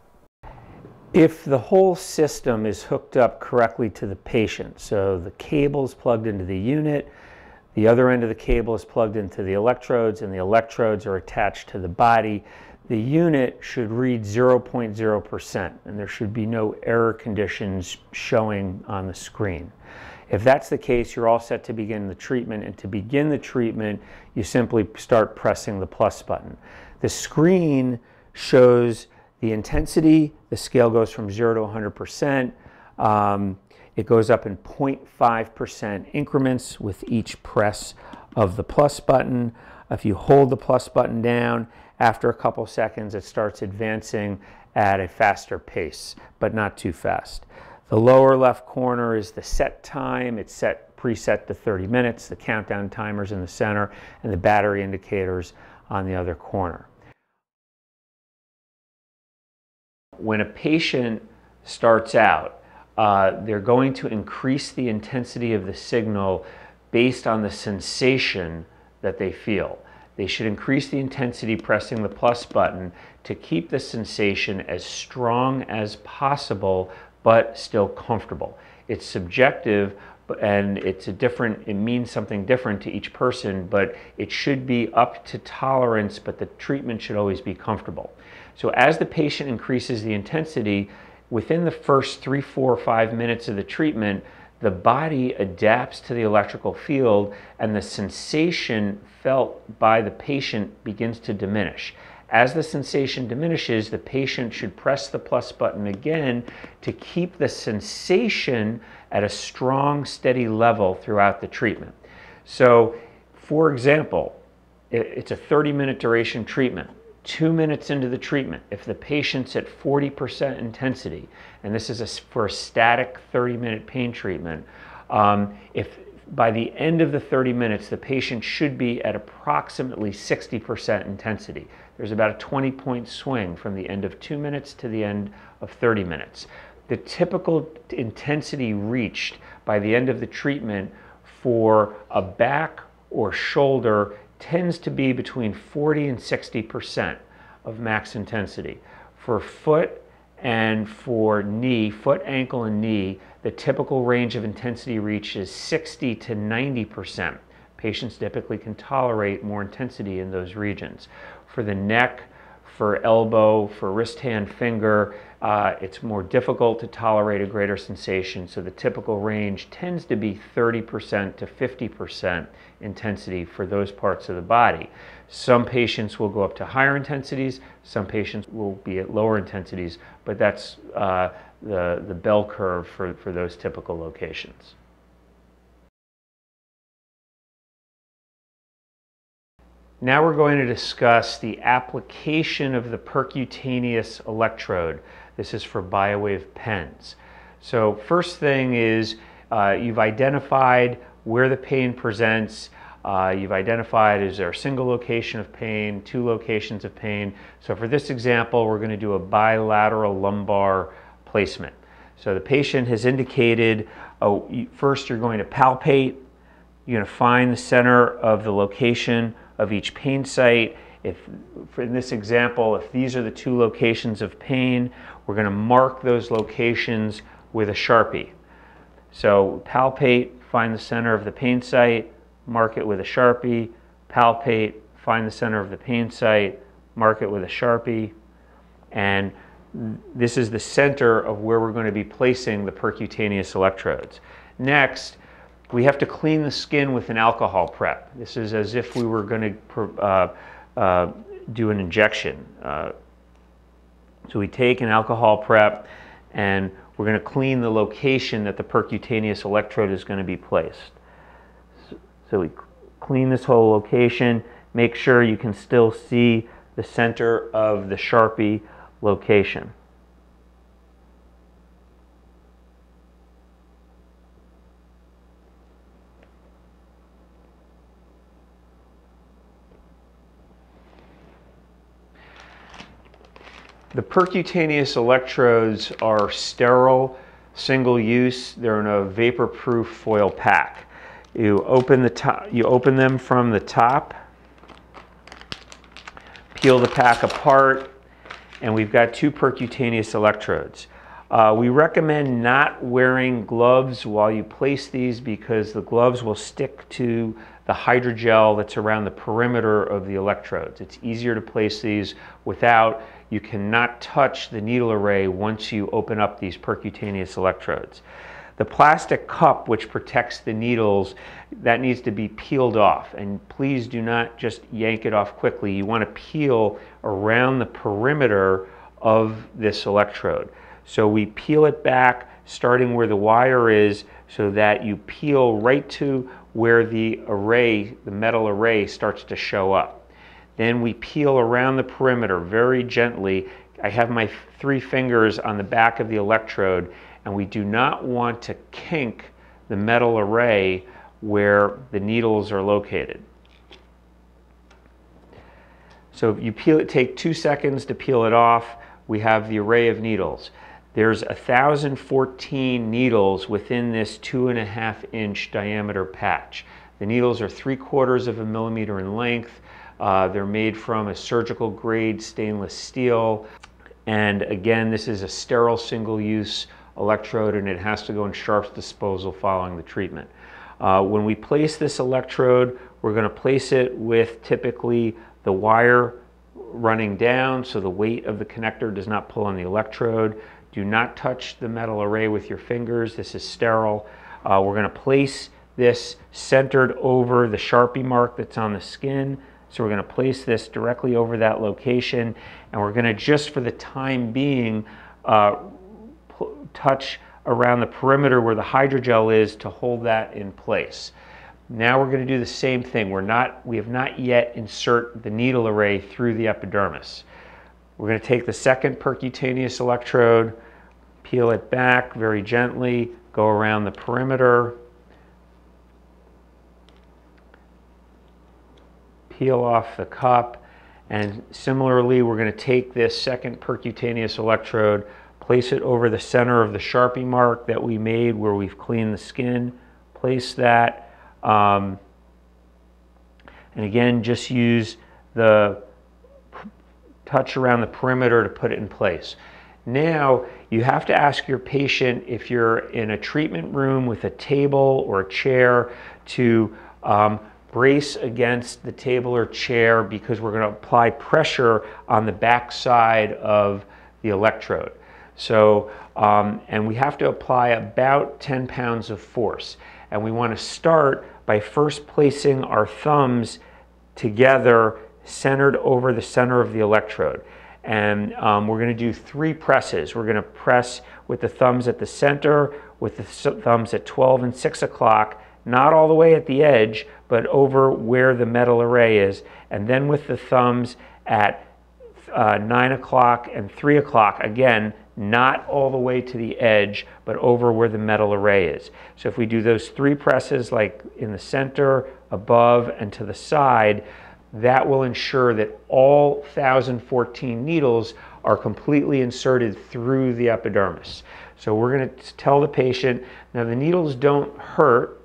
Speaker 1: If the whole system is hooked up correctly to the patient, so the cable's plugged into the unit, the other end of the cable is plugged into the electrodes and the electrodes are attached to the body. The unit should read 0.0% and there should be no error conditions showing on the screen. If that's the case, you're all set to begin the treatment. And to begin the treatment, you simply start pressing the plus button. The screen shows the intensity. The scale goes from 0 to 100%. Um, it goes up in 0.5% increments with each press of the plus button. If you hold the plus button down, after a couple seconds, it starts advancing at a faster pace, but not too fast. The lower left corner is the set time. It's set preset to 30 minutes. The countdown timers in the center and the battery indicators on the other corner. When a patient starts out, uh, they're going to increase the intensity of the signal based on the sensation that they feel. They should increase the intensity pressing the plus button to keep the sensation as strong as possible but still comfortable. It's subjective and it's a different it means something different to each person but it should be up to tolerance but the treatment should always be comfortable. So as the patient increases the intensity within the first three, four, five minutes of the treatment, the body adapts to the electrical field and the sensation felt by the patient begins to diminish. As the sensation diminishes, the patient should press the plus button again to keep the sensation at a strong, steady level throughout the treatment. So, for example, it's a 30 minute duration treatment. Two minutes into the treatment, if the patient's at 40% intensity, and this is a, for a static 30 minute pain treatment, um, if by the end of the 30 minutes, the patient should be at approximately 60% intensity. There's about a 20 point swing from the end of two minutes to the end of 30 minutes. The typical intensity reached by the end of the treatment for a back or shoulder tends to be between 40 and 60% of max intensity. For foot and for knee, foot, ankle, and knee, the typical range of intensity reach is 60 to 90%. Patients typically can tolerate more intensity in those regions. For the neck, for elbow, for wrist, hand, finger, uh, it's more difficult to tolerate a greater sensation. So the typical range tends to be 30% to 50% intensity for those parts of the body. Some patients will go up to higher intensities, some patients will be at lower intensities, but that's uh, the, the bell curve for, for those typical locations. Now we're going to discuss the application of the percutaneous electrode. This is for BioWave pens. So first thing is uh, you've identified where the pain presents. Uh, you've identified is there a single location of pain, two locations of pain. So for this example, we're going to do a bilateral lumbar placement. So the patient has indicated, oh, first you're going to palpate, you're going to find the center of the location of each pain site. If, in this example, if these are the two locations of pain, we're going to mark those locations with a Sharpie. So palpate, find the center of the pain site, mark it with a Sharpie, palpate, find the center of the pain site, mark it with a Sharpie, and this is the center of where we're going to be placing the percutaneous electrodes. Next, we have to clean the skin with an alcohol prep. This is as if we were going to uh, uh, do an injection. Uh, so we take an alcohol prep and we're going to clean the location that the percutaneous electrode is going to be placed. So, so we clean this whole location, make sure you can still see the center of the Sharpie location. The percutaneous electrodes are sterile, single use. They're in a vapor-proof foil pack. You open the top, you open them from the top, peel the pack apart, and we've got two percutaneous electrodes. Uh, we recommend not wearing gloves while you place these because the gloves will stick to the hydrogel that's around the perimeter of the electrodes. It's easier to place these without you cannot touch the needle array once you open up these percutaneous electrodes. The plastic cup which protects the needles, that needs to be peeled off. And please do not just yank it off quickly. You want to peel around the perimeter of this electrode. So we peel it back starting where the wire is so that you peel right to where the array, the metal array starts to show up. Then we peel around the perimeter very gently. I have my three fingers on the back of the electrode and we do not want to kink the metal array where the needles are located. So you peel it, take two seconds to peel it off, we have the array of needles. There's 1,014 needles within this two and a half inch diameter patch. The needles are three quarters of a millimeter in length. Uh, they're made from a surgical grade stainless steel. And again, this is a sterile single use electrode and it has to go in sharps disposal following the treatment. Uh, when we place this electrode, we're going to place it with typically the wire running down so the weight of the connector does not pull on the electrode. Do not touch the metal array with your fingers. This is sterile. Uh, we're going to place this centered over the Sharpie mark that's on the skin So we're going to place this directly over that location and we're going to just for the time being uh, touch around the perimeter where the hydrogel is to hold that in place. Now we're going to do the same thing. We're not, we have not yet insert the needle array through the epidermis. We're going to take the second percutaneous electrode, peel it back very gently, go around the perimeter, peel off the cup, and similarly we're going to take this second percutaneous electrode, place it over the center of the Sharpie mark that we made where we've cleaned the skin, place that, um, and again, just use the touch around the perimeter to put it in place. Now, you have to ask your patient if you're in a treatment room with a table or a chair to um, brace against the table or chair because we're going to apply pressure on the back side of the electrode. So, um, and we have to apply about 10 pounds of force. And we want to start by first placing our thumbs together centered over the center of the electrode. And um, we're going to do three presses. We're going to press with the thumbs at the center, with the thumbs at 12 and 6 o'clock, not all the way at the edge, but over where the metal array is. And then with the thumbs at uh, 9 o'clock and 3 o'clock, again, not all the way to the edge, but over where the metal array is. So if we do those three presses like in the center, above, and to the side, that will ensure that all 1014 needles are completely inserted through the epidermis. So we're going to tell the patient, now the needles don't hurt,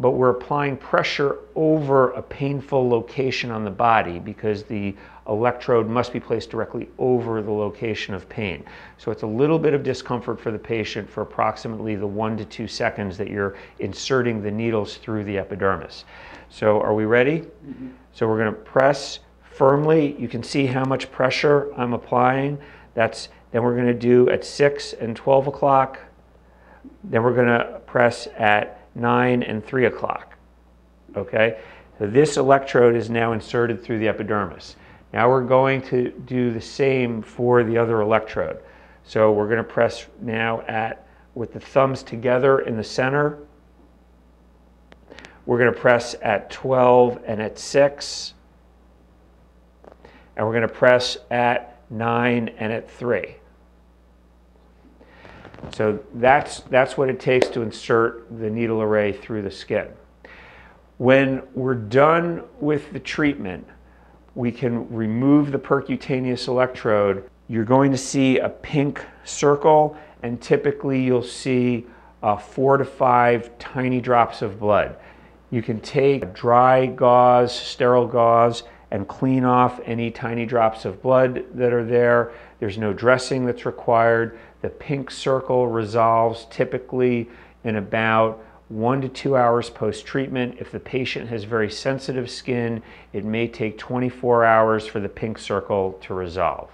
Speaker 1: but we're applying pressure over a painful location on the body because the electrode must be placed directly over the location of pain. So it's a little bit of discomfort for the patient for approximately the one to two seconds that you're inserting the needles through the epidermis. So are we ready? Mm -hmm. So we're going to press firmly. You can see how much pressure I'm applying. That's then we're going to do at 6 and 12 o'clock. Then we're going to press at 9 and 3 o'clock. Okay? So this electrode is now inserted through the epidermis. Now we're going to do the same for the other electrode. So we're going to press now at, with the thumbs together in the center. We're going to press at 12 and at 6. And we're going to press at 9 and at 3. So that's, that's what it takes to insert the needle array through the skin. When we're done with the treatment, we can remove the percutaneous electrode. You're going to see a pink circle and typically you'll see uh, four to five tiny drops of blood. You can take dry gauze, sterile gauze, and clean off any tiny drops of blood that are there. There's no dressing that's required. The pink circle resolves typically in about one to two hours post-treatment. If the patient has very sensitive skin, it may take 24 hours for the pink circle to resolve.